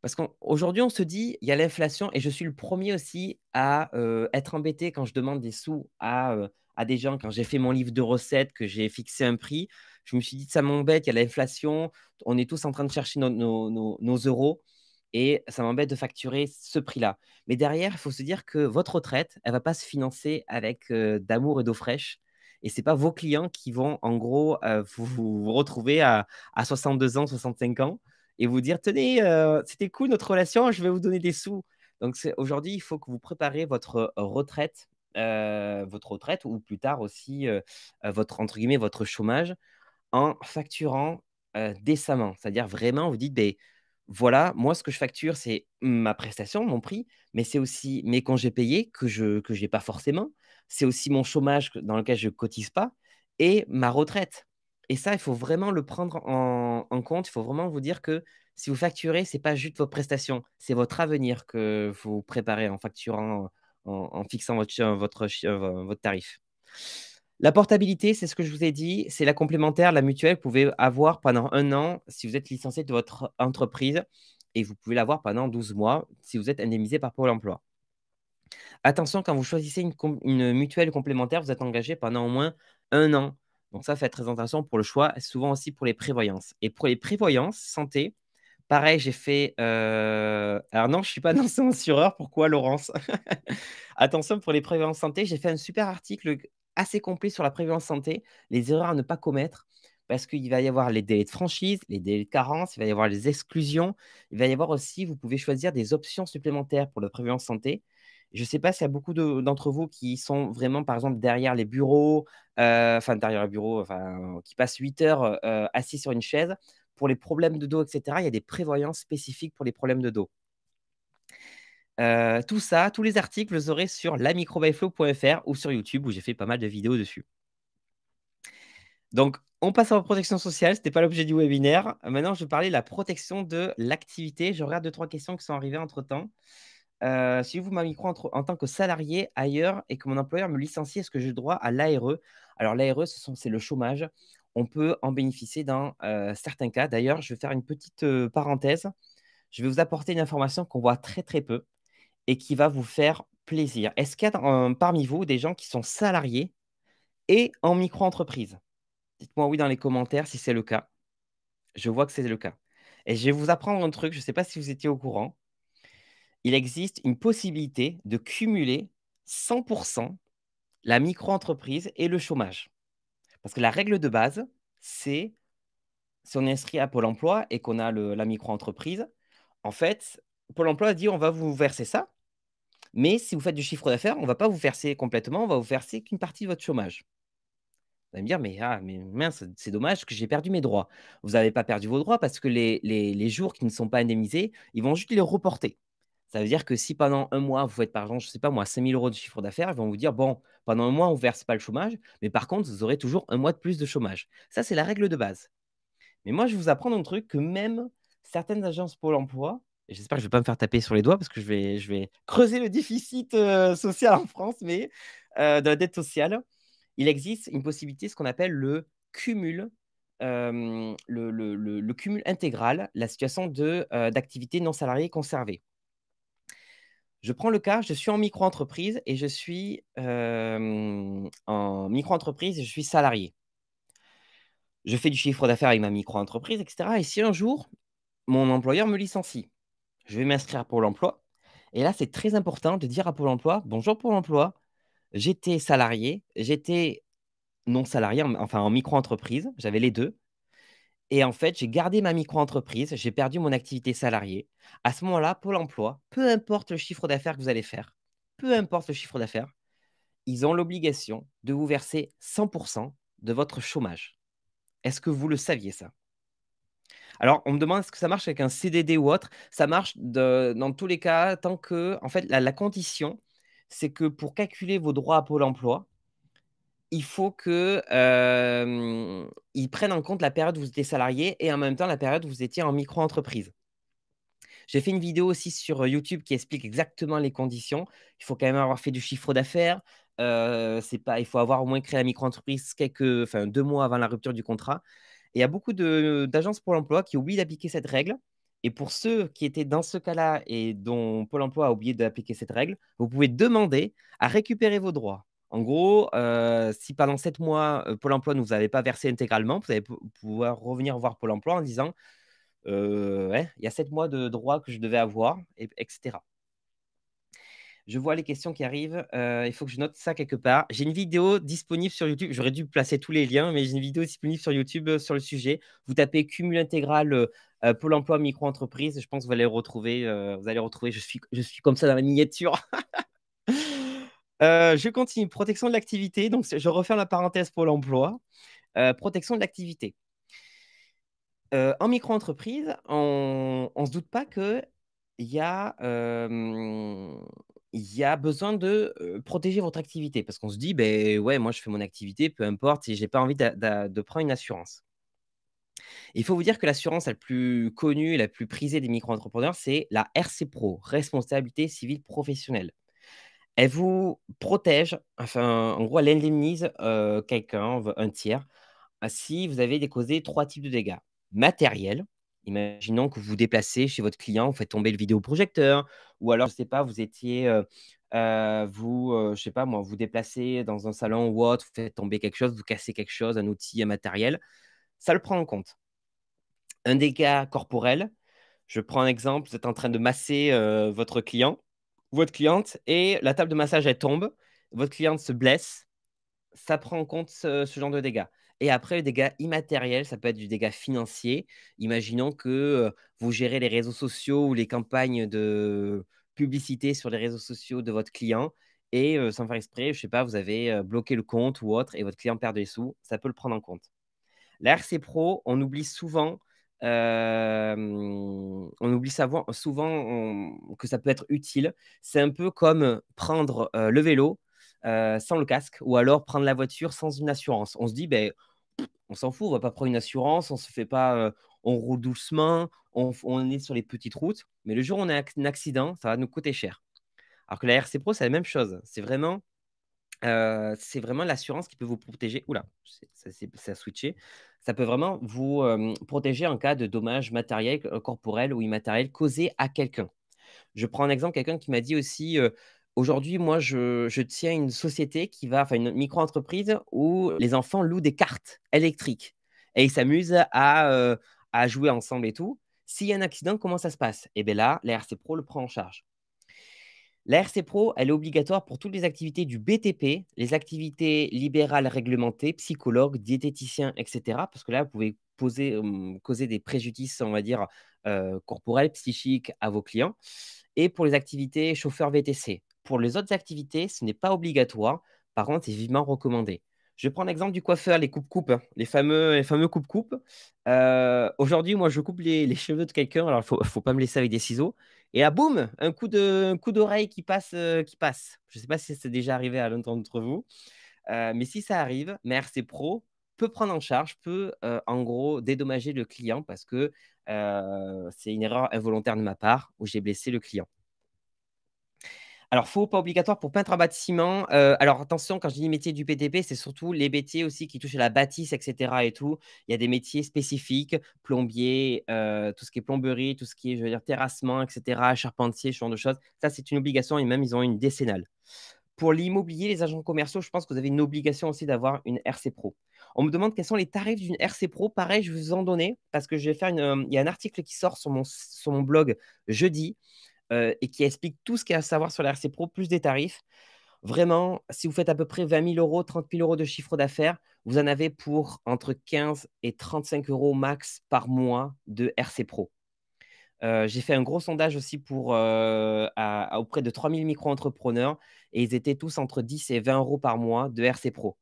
Parce qu'aujourd'hui, on se dit, il y a l'inflation et je suis le premier aussi à être embêté quand je demande des sous à, à des gens. Quand j'ai fait mon livre de recettes, que j'ai fixé un prix, je me suis dit, ça m'embête, il y a l'inflation, on est tous en train de chercher nos, euros et ça m'embête de facturer ce prix-là. Mais derrière, il faut se dire que votre retraite, elle ne va pas se financer avec d'amour et d'eau fraîche. Et ce n'est pas vos clients qui vont, en gros, vous, vous, retrouver à, à 62 ans, 65 ans et vous dire tenez, euh, c'était cool notre relation, je vais vous donner des sous. Donc aujourd'hui, il faut que vous préparez votre retraite, euh, votre retraite ou plus tard aussi euh, votre entre guillemets votre chômage en facturant décemment. C'est-à-dire vraiment, vous dites ben, voilà, moi ce que je facture, c'est ma prestation, mon prix, mais c'est aussi mes congés payés que je que pas forcément. C'est aussi mon chômage dans lequel je cotise pas et ma retraite. Et ça, il faut vraiment le prendre en, compte. Il faut vraiment vous dire que si vous facturez, ce n'est pas juste vos prestations, c'est votre avenir que vous préparez en facturant, en, fixant votre, votre, votre tarif. La portabilité, c'est ce que je vous ai dit, c'est la complémentaire, la mutuelle, vous pouvez avoir pendant un an si vous êtes licencié de votre entreprise et vous pouvez l'avoir pendant 12 mois si vous êtes indemnisé par Pôle emploi. Attention, quand vous choisissez une mutuelle complémentaire, vous êtes engagé pendant au moins un an. Donc ça, fait très attention pour le choix, souvent aussi pour les prévoyances. Et pour les prévoyances santé, pareil, j'ai fait... Euh, alors non, je ne suis pas lancé en assureur. Pourquoi, Laurence? Attention, pour les prévoyances santé, j'ai fait un super article assez complet sur la prévoyance santé, les erreurs à ne pas commettre, parce qu'il va y avoir les délais de franchise, les délais de carence, il va y avoir les exclusions, il va y avoir aussi, vous pouvez choisir des options supplémentaires pour la prévoyance santé. Je ne sais pas s'il y a beaucoup d'entre vous qui sont vraiment, par exemple, derrière les bureaux, euh, enfin, derrière les bureaux, enfin, qui passent 8 heures assis sur une chaise. Pour les problèmes de dos, etc., il y a des prévoyances spécifiques pour les problèmes de dos. Tout ça, tous les articles, vous aurez sur lamicrobyflow.fr ou sur YouTube où j'ai fait pas mal de vidéos dessus. Donc, on passe à la protection sociale. Ce n'était pas l'objet du webinaire. Maintenant, je vais parler de la protection de l'activité. Je regarde deux, trois questions qui sont arrivées entre temps. Si vous m'avez micro en, tant que salarié ailleurs et que mon employeur me licencie, est-ce que j'ai droit à l'ARE? Alors, l'ARE, c'est le chômage. On peut en bénéficier dans certains cas. D'ailleurs, je vais faire une petite parenthèse. Je vais vous apporter une information qu'on voit très, très peu et qui va vous faire plaisir. Est-ce qu'il y a parmi vous des gens qui sont salariés et en micro-entreprise? Dites-moi oui dans les commentaires si c'est le cas. Je vois que c'est le cas. Et je vais vous apprendre un truc, je ne sais pas si vous étiez au courant il existe une possibilité de cumuler 100% la micro-entreprise et le chômage. Parce que la règle de base, c'est si on est inscrit à Pôle emploi et qu'on a la micro-entreprise, en fait, Pôle emploi dit on va vous verser ça, mais si vous faites du chiffre d'affaires, on ne va pas vous verser complètement, on va vous verser qu'une partie de votre chômage. Vous allez me dire, mais, ah, c'est dommage que j'ai perdu mes droits. Vous n'avez pas perdu vos droits parce que les, jours qui ne sont pas indemnisés, ils vont juste les reporter. Ça veut dire que si pendant un mois, vous faites par exemple, je ne sais pas moi, 5 000 euros de chiffre d'affaires, ils vont vous dire, bon, pendant un mois, on ne verse pas le chômage, mais par contre, vous aurez toujours un mois de plus de chômage. Ça, c'est la règle de base. Mais moi, je vais vous apprendre un truc que même certaines agences Pôle emploi, et j'espère que je ne vais pas me faire taper sur les doigts parce que je vais, je vais creuser le déficit euh, social en France, mais euh, de la dette sociale, il existe une possibilité, ce qu'on appelle le cumul euh, le, cumul intégral, la situation d'activité non salariée conservée. Je prends le cas, je suis en micro-entreprise et je suis en micro-entreprise je suis salarié. Je fais du chiffre d'affaires avec ma micro-entreprise, etc. Et si un jour, mon employeur me licencie, je vais m'inscrire à Pôle emploi. Et là, c'est très important de dire à Pôle emploi Bonjour Pôle emploi, j'étais salarié, j'étais non salarié, enfin en micro-entreprise. J'avais les deux. Et en fait, j'ai gardé ma micro-entreprise, j'ai perdu mon activité salariée. À ce moment-là, Pôle emploi, peu importe le chiffre d'affaires que vous allez faire, peu importe le chiffre d'affaires, ils ont l'obligation de vous verser 100% de votre chômage. Est-ce que vous le saviez ça? Alors, on me demande est-ce que ça marche avec un CDD ou autre? Ça marche dans tous les cas tant que, en fait, la, condition, c'est que pour calculer vos droits à Pôle emploi, il faut qu'ils prennent en compte la période où vous étiez salarié et en même temps la période où vous étiez en micro-entreprise. J'ai fait une vidéo aussi sur YouTube qui explique exactement les conditions. Il faut quand même avoir fait du chiffre d'affaires. c'est pas, il faut avoir au moins créé la micro-entreprise quelques, enfin, deux mois avant la rupture du contrat. Et il y a beaucoup d'agences Pôle emploi qui oublient d'appliquer cette règle. Et pour ceux qui étaient dans ce cas-là et dont Pôle emploi a oublié d'appliquer cette règle, vous pouvez demander à récupérer vos droits. En gros, euh, si pendant sept mois, euh, Pôle emploi ne vous avait pas versé intégralement, vous allez pouvoir revenir voir Pôle emploi en disant euh, il y a sept mois de droits que je devais avoir, etc. Je vois les questions qui arrivent. il faut que je note ça quelque part. J'ai une vidéo disponible sur YouTube. J'aurais dû placer tous les liens, mais j'ai une vidéo disponible sur YouTube sur le sujet. Vous tapez cumul intégral Pôle emploi micro-entreprise. Je pense que vous allez retrouver. vous allez retrouver. Je suis comme ça dans la miniature. Euh, je continue. Protection de l'activité. Donc, je refais la parenthèse pour l'emploi. Euh, protection de l'activité. Euh, en micro-entreprise, on ne se doute pas qu'il y, a, besoin de protéger votre activité. Parce qu'on se dit, ben ouais, moi je fais mon activité, peu importe, et je n'ai pas envie de prendre une assurance. Il faut vous dire que l'assurance la plus connue, la plus prisée des micro-entrepreneurs, c'est la RC Pro, responsabilité civile professionnelle. Elle vous protège, enfin, en gros, elle indemnise euh, quelqu'un, un tiers, si vous avez causé trois types de dégâts. Matériels, imaginons que vous vous déplacez chez votre client, vous faites tomber le vidéoprojecteur, ou alors, je ne sais pas, vous étiez, euh, euh, vous, je sais pas moi, vous déplacez dans un salon ou autre, vous faites tomber quelque chose, vous cassez quelque chose, un outil, un matériel, ça le prend en compte. Un dégât corporel, je prends un exemple, vous êtes en train de masser votre client, votre cliente et la table de massage, elle tombe, votre cliente se blesse, ça prend en compte ce, genre de dégâts. Et après, le dégât immatériel, ça peut être du dégât financier. Imaginons que euh, vous gérez les réseaux sociaux ou les campagnes de publicité sur les réseaux sociaux de votre client et euh, sans faire exprès, je sais pas, vous avez euh, bloqué le compte ou autre et votre client perd des sous, ça peut le prendre en compte. La RC Pro, on oublie souvent on oublie souvent que ça peut être utile. C'est un peu comme prendre le vélo sans le casque ou alors prendre la voiture sans une assurance. On se dit, ben, on s'en fout, on va pas prendre une assurance, on se fait pas, on roule doucement, on, est sur les petites routes, mais le jour où on a un accident, ça va nous coûter cher. Alors que la RC Pro, c'est la même chose. C'est vraiment c'est vraiment l'assurance qui peut vous protéger. Oula, ça, ça a switché. Ça peut vraiment vous protéger en cas de dommages matériels, corporels ou immatériels causés à quelqu'un. Je prends un exemple, quelqu'un qui m'a dit aussi aujourd'hui, moi, je, tiens une société qui va, enfin, une micro-entreprise où les enfants louent des cartes électriques et ils s'amusent à, à jouer ensemble et tout. S'il y a un accident, comment ça se passe? Et eh bien là, la RC Pro le prend en charge. La RC Pro, elle est obligatoire pour toutes les activités du BTP, les activités libérales réglementées, psychologues, diététiciens, etc. Parce que là, vous pouvez causer des préjudices, on va dire, euh, corporels, psychiques à vos clients. Et pour les activités chauffeurs VTC. Pour les autres activités, ce n'est pas obligatoire. Par contre, c'est vivement recommandé. Je prends l'exemple du coiffeur, les coupes-coupes, hein, les fameux, les fameux coupes-coupes. Aujourd'hui, moi, je coupe les, cheveux de quelqu'un. Alors, il ne faut, pas me laisser avec des ciseaux. Et à boum, un coup de coup d'oreille qui passe, euh, qui passe. Je ne sais pas si c'est déjà arrivé à l'un d'entre vous, euh, mais si ça arrive, RC Pro peut prendre en charge, peut en gros dédommager le client parce que c'est une erreur involontaire de ma part où j'ai blessé le client. Alors, faux, pas obligatoire pour peintre à bâtiment. Euh, alors, attention, quand je dis métier du PTP, c'est surtout les métiers aussi qui touchent à la bâtisse, etc. Et tout. Il y a des métiers spécifiques, plombier, tout ce qui est plomberie, tout ce qui est, je veux dire, terrassement, etc., charpentier, ce genre de choses. Ça, c'est une obligation et même, ils ont une décennale. Pour l'immobilier, les agents commerciaux, je pense que vous avez une obligation aussi d'avoir une RC Pro. On me demande quels sont les tarifs d'une RC Pro. Pareil, je vais vous en donner parce que je vais faire une, il y a un article qui sort sur mon, sur mon blog jeudi. Euh, et qui explique tout ce qu'il y a à savoir sur la RC Pro, plus des tarifs. Vraiment, si vous faites à peu près 20 000 euros, 30 000 euros de chiffre d'affaires, vous en avez pour entre 15 et 35 euros max par mois de RC Pro. Euh, j'ai fait un gros sondage aussi euh, auprès de 3000 micro-entrepreneurs et ils étaient tous entre 10 et 20 euros par mois de RC Pro.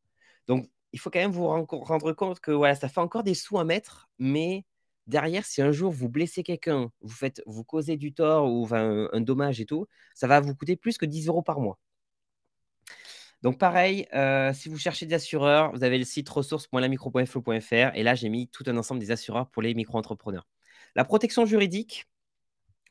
Donc, il faut quand même vous rendre compte que voilà, ça fait encore des sous à mettre, mais derrière, si un jour vous blessez quelqu'un, vous faites, vous causez du tort ou un, dommage et tout, ça va vous coûter plus que 10 euros par mois. Donc pareil, euh, si vous cherchez des assureurs, vous avez le site ressources.lamicro.fo.fr et là j'ai mis tout un ensemble des assureurs pour les micro-entrepreneurs. La protection juridique,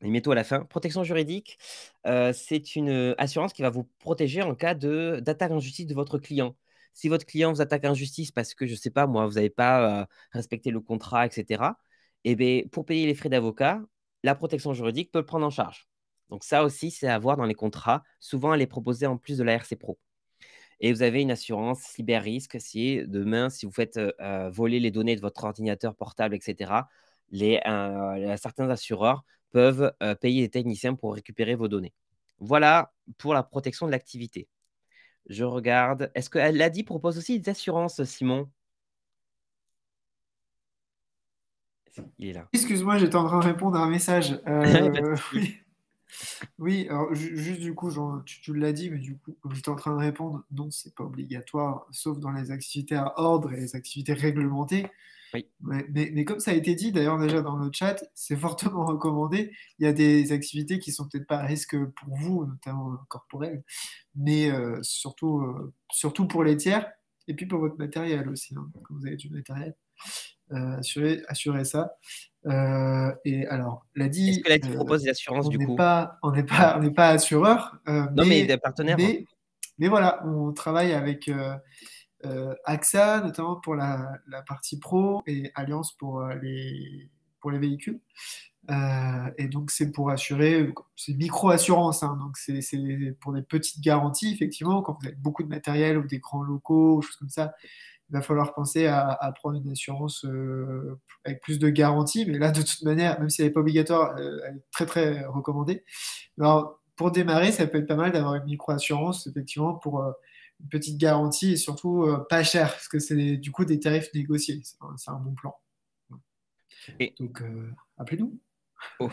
et mets à la fin. Protection juridique, euh, c'est une assurance qui va vous protéger en cas d'attaque en justice de votre client. Si votre client vous attaque en justice parce que, je ne sais pas, moi, vous n'avez pas euh, respecté le contrat, etc., et eh bien, pour payer les frais d'avocat, la protection juridique peut le prendre en charge. Donc ça aussi, c'est à voir dans les contrats. Souvent, elle est proposée en plus de la RC Pro. Et vous avez une assurance cyber risque si demain, si vous faites euh, voler les données de votre ordinateur portable, etc., les, certains assureurs peuvent euh, payer des techniciens pour récupérer vos données. Voilà pour la protection de l'activité. Je regarde. Est-ce que l'ADI propose aussi des assurances, Simon? Il est là. Excuse-moi, j'étais en train de répondre à un message. Euh, oui. alors juste du coup, tu, l'as dit, mais du coup, j'étais en train de répondre, non, c'est pas obligatoire, sauf dans les activités à ordre et les activités réglementées. Mais, comme ça a été dit d'ailleurs déjà dans le chat, c'est fortement recommandé. Il y a des activités qui sont peut-être pas à risque pour vous, notamment corporel, mais euh, surtout, euh, surtout pour les tiers et puis pour votre matériel aussi. Hein, quand vous avez du matériel, euh, assurez, ça. et alors, l'a dit. Est-ce que l'a dit propose des assurances du coup? pas, On n'est pas, on pas assureur. non, mais, des partenaires. Mais, hein. mais, voilà, on travaille avec euh, AXA, notamment pour la, partie pro, et Alliance pour, euh, les, pour les véhicules. Euh, et donc, c'est pour assurer, c'est micro-assurance, hein, donc c'est pour des petites garanties, effectivement, quand vous avez beaucoup de matériel ou des grands locaux, ou choses comme ça, il va falloir penser à, prendre une assurance avec plus de garanties, mais là, de toute manière, même si elle n'est pas obligatoire, elle est très très recommandée. Alors, pour démarrer, ça peut être pas mal d'avoir une micro-assurance, effectivement, pour une petite garantie et surtout euh, pas cher, parce que c'est du coup des tarifs négociés. C'est un, bon plan. Donc, euh, appelez-nous. Oh.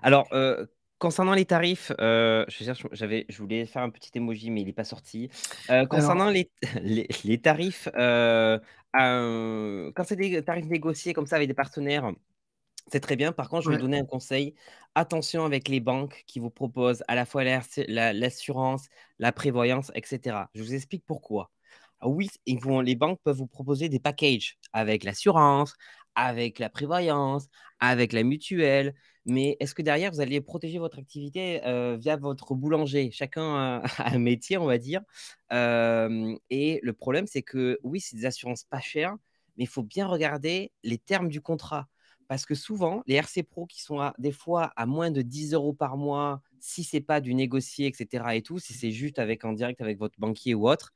Alors, euh, concernant les tarifs, je, je voulais faire un petit emoji, mais il n'est pas sorti. concernant les, les, tarifs, quand c'est des tarifs négociés comme ça avec des partenaires, c'est très bien. Par contre, je vais donner un conseil. Attention avec les banques qui vous proposent à la fois l'assurance, la, prévoyance, etc. Je vous explique pourquoi. Ah oui, les banques peuvent vous proposer des packages avec l'assurance, avec la prévoyance, avec la mutuelle. Mais est-ce que derrière, vous allez protéger votre activité euh, via votre boulanger? Chacun a, un métier, on va dire. Euh, et le problème, c'est que oui, c'est des assurances pas chères, mais il faut bien regarder les termes du contrat. Parce que souvent, les RC Pro qui sont des fois à moins de 10 euros par mois, si ce n'est pas du négocié, etc. et tout, si c'est juste avec en direct avec votre banquier ou autre,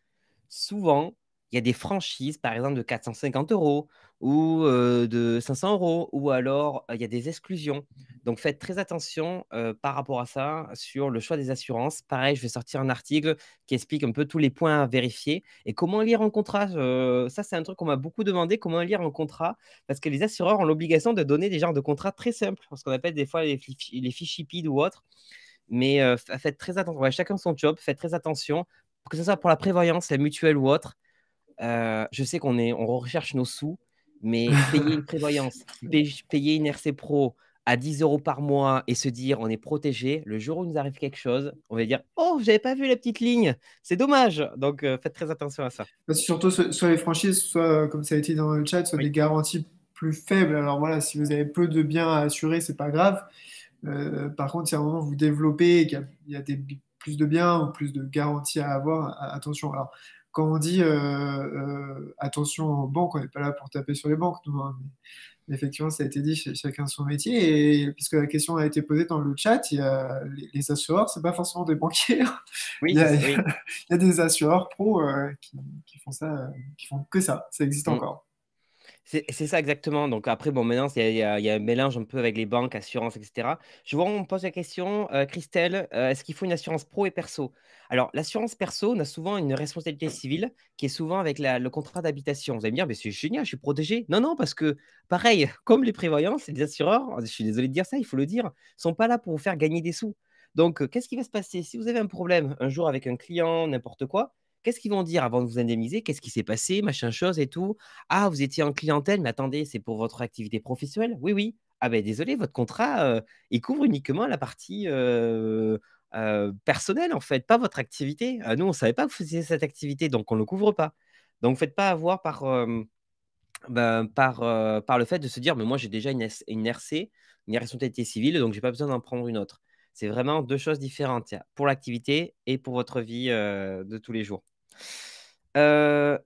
souvent, il y a des franchises, par exemple, de 450 euros ou de 500 euros, ou alors il y a des exclusions. Donc faites très attention par rapport à ça sur le choix des assurances. Pareil, je vais sortir un article qui explique un peu tous les points à vérifier et comment lire un contrat. ça, c'est un truc qu'on m'a beaucoup demandé, comment lire un contrat, parce que les assureurs ont l'obligation de donner des genres de contrats très simples, ce qu'on appelle des fois les, PID ou autres. Mais faites très attention. chacun son job, faites très attention, que ce soit pour la prévoyance, la mutuelle ou autre. Je sais qu'on on recherche nos sous, mais payer une prévoyance, payer une RC Pro à 10 euros par mois et se dire on est protégé, le jour où il nous arrive quelque chose, on va dire oh, j'avais pas vu la petite ligne, c'est dommage. Donc euh, faites très attention à ça. Surtout soit les franchises, soit comme ça a été dans le chat, soit des garanties plus faibles. Alors voilà, si vous avez peu de biens à assurer, c'est pas grave. Euh, par contre, si à un moment vous développez et qu'il y a, des, plus de biens ou plus de garanties à avoir, attention. Alors, quand on dit euh, euh, attention aux banques, on n'est pas là pour taper sur les banques, nous, hein, mais effectivement, ça a été dit, chacun son métier. Et puisque la question a été posée dans le chat, il y a les, assureurs, c'est pas forcément des banquiers. Oui, il, y a, il, y a, des assureurs pros euh, qui, font ça, qui font que ça. Ça existe mm. encore. C'est ça exactement. Donc après, bon, maintenant, il y, a un mélange un peu avec les banques, assurances, etc. Je vois, on me pose la question, euh, Christelle, euh, est-ce qu'il faut une assurance pro et perso? Alors, l'assurance perso, on a souvent une responsabilité civile qui est souvent avec le contrat d'habitation. Vous allez me dire, mais c'est génial, je suis protégé. Non, non, parce que pareil, comme les prévoyances, les assureurs, je suis désolé de dire ça, il faut le dire, sont pas là pour vous faire gagner des sous. Donc, euh, qu'est-ce qui va se passer? Si vous avez un problème un jour avec un client, n'importe quoi Qu'est-ce qu'ils vont dire avant de vous indemniser? Qu'est-ce qui s'est passé? Machin chose et tout. Ah, vous étiez en clientèle, mais attendez, c'est pour votre activité professionnelle? Oui, oui. Ah ben désolé, votre contrat, euh, il couvre uniquement la partie euh, euh, personnelle, en fait, pas votre activité. nous, on ne savait pas que vous faisiez cette activité, donc on ne le couvre pas. Donc, faites pas avoir par, ben, par, par le fait de se dire, mais moi, j'ai déjà une, une RC, une responsabilité civile, donc je n'ai pas besoin d'en prendre une autre. C'est vraiment deux choses différentes pour l'activité et pour votre vie de tous les jours. Euh,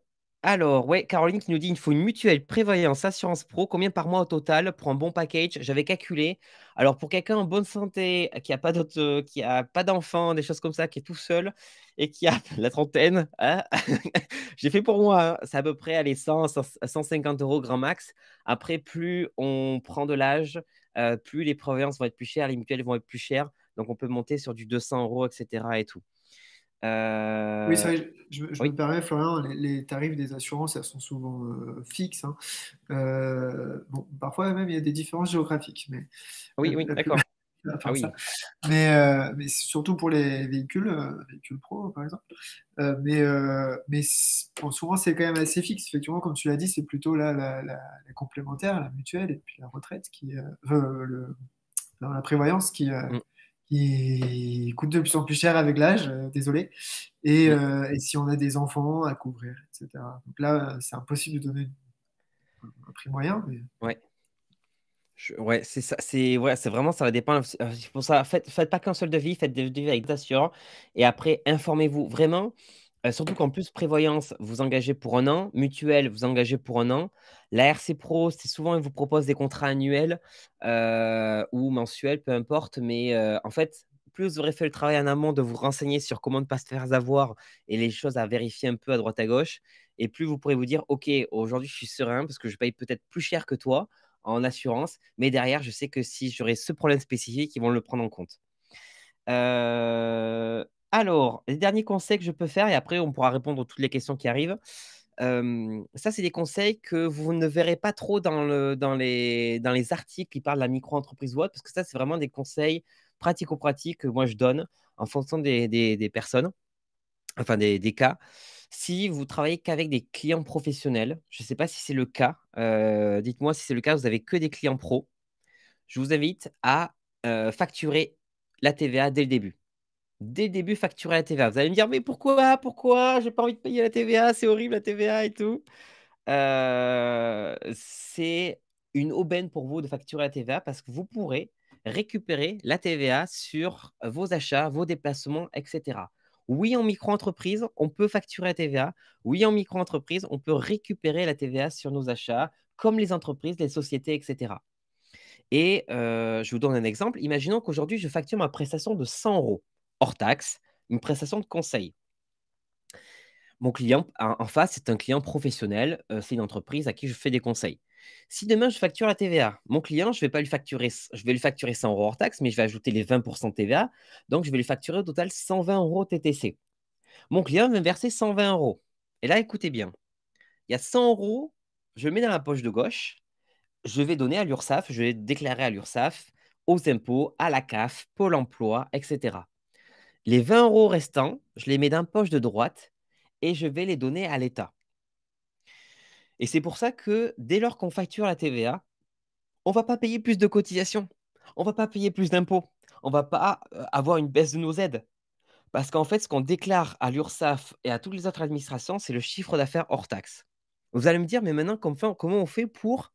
alors, ouais, Caroline qui nous dit il faut une mutuelle prévoyance assurance pro. Combien par mois au total pour un bon package? J'avais calculé. Alors, pour quelqu'un en bonne santé, qui n'a pas d'autres, qui a pas d'enfants, des choses comme ça, qui est tout seul et qui a la trentaine, hein, j'ai fait pour moi. Hein, c'est à peu près allez, 100, 150 euros grand max. Après, plus on prend de l'âge, euh, plus les prévoyances vont être plus chères, les mutuelles vont être plus chères. Donc, on peut monter sur du 200 euros, etc. Et tout. Oui, c'est vrai, je, me permets, Florian, les, tarifs des assurances, elles sont souvent euh, fixes. Hein. Euh, bon, parfois même, il y a des différences géographiques. Mais, oui, oui, d'accord. Ah mais, euh, mais, surtout pour les véhicules, véhicules pro, par exemple. mais mais souvent, c'est quand même assez fixe. Effectivement, comme tu l'as dit, c'est plutôt la, la, la, complémentaire, la mutuelle et puis la retraite, qui, le, la prévoyance qui, mm qui coûte de plus en plus cher avec l'âge, euh, désolé. Et, euh, et, si on a des enfants à couvrir, etc. Donc là, c'est impossible de donner un prix moyen. Mais... Ouais. ouais, c'est ça. C'est ouais, c'est vraiment ça va dépendre. Euh, pour ça, faites, faites pas qu'un seul devis, faites des devis avec des assureurs et après informez-vous vraiment. Euh, surtout qu'en plus, prévoyance, vous engagez pour un an, mutuelle, vous engagez pour un an. La RC Pro, c'est souvent, ils vous proposent des contrats annuels euh, ou mensuels, peu importe. Mais euh, en fait, plus vous aurez fait le travail en amont de vous renseigner sur comment ne pas se faire avoir et les choses à vérifier un peu à droite à gauche, et plus vous pourrez vous dire, OK, aujourd'hui, je suis serein parce que je paye peut-être plus cher que toi en assurance, mais derrière, je sais que si j'aurai ce problème spécifique, ils vont le prendre en compte. Euh, alors, les derniers conseils que je peux faire, et après on pourra répondre à toutes les questions qui arrivent. ça, c'est des conseils que vous ne verrez pas trop dans, le, dans, les, articles qui parlent de la micro-entreprise ou parce que ça, c'est vraiment des conseils pratico-pratiques que moi je donne en fonction des, personnes, enfin des, cas. Si vous travaillez qu'avec des clients professionnels, je ne sais pas si c'est le cas, dites-moi si c'est le cas, vous n'avez que des clients pro, je vous invite à facturer la TVA dès le début dès le début facturer la TVA. Vous allez me dire, mais pourquoi? Pourquoi? J'ai pas envie de payer la TVA, c'est horrible la TVA et tout. Euh, c'est une aubaine pour vous de facturer la TVA parce que vous pourrez récupérer la TVA sur vos achats, vos déplacements, etc. Oui, en micro-entreprise, on peut facturer la TVA. Oui, en micro-entreprise, on peut récupérer la TVA sur nos achats, comme les entreprises, les sociétés, etc. Et euh, je vous donne un exemple. Imaginons qu'aujourd'hui, je facture ma prestation de 100 euros hors taxe, une prestation de conseil. Mon client en face, c'est un client professionnel, euh, c'est une entreprise à qui je fais des conseils. Si demain je facture la TVA, mon client, je vais pas lui facturer, je vais lui facturer 100 euros hors taxe, mais je vais ajouter les 20% de TVA, donc je vais lui facturer au total 120 euros TTC. Mon client va me verser 120 euros. Et là, écoutez bien, il y a 100 euros, je mets dans la poche de gauche, je vais donner à l'URSSAF, je vais déclarer à l'URSSAF, aux impôts, à la CAF, Pôle emploi, etc. Les 20 euros restants, je les mets dans poche de droite et je vais les donner à l'État. Et c'est pour ça que dès lors qu'on facture la TVA, on ne va pas payer plus de cotisations, on ne va pas payer plus d'impôts, on ne va pas euh, avoir une baisse de nos aides. Parce qu'en fait, ce qu'on déclare à l'URSSAF et à toutes les autres administrations, c'est le chiffre d'affaires hors taxe. Vous allez me dire, mais maintenant, comment on fait pour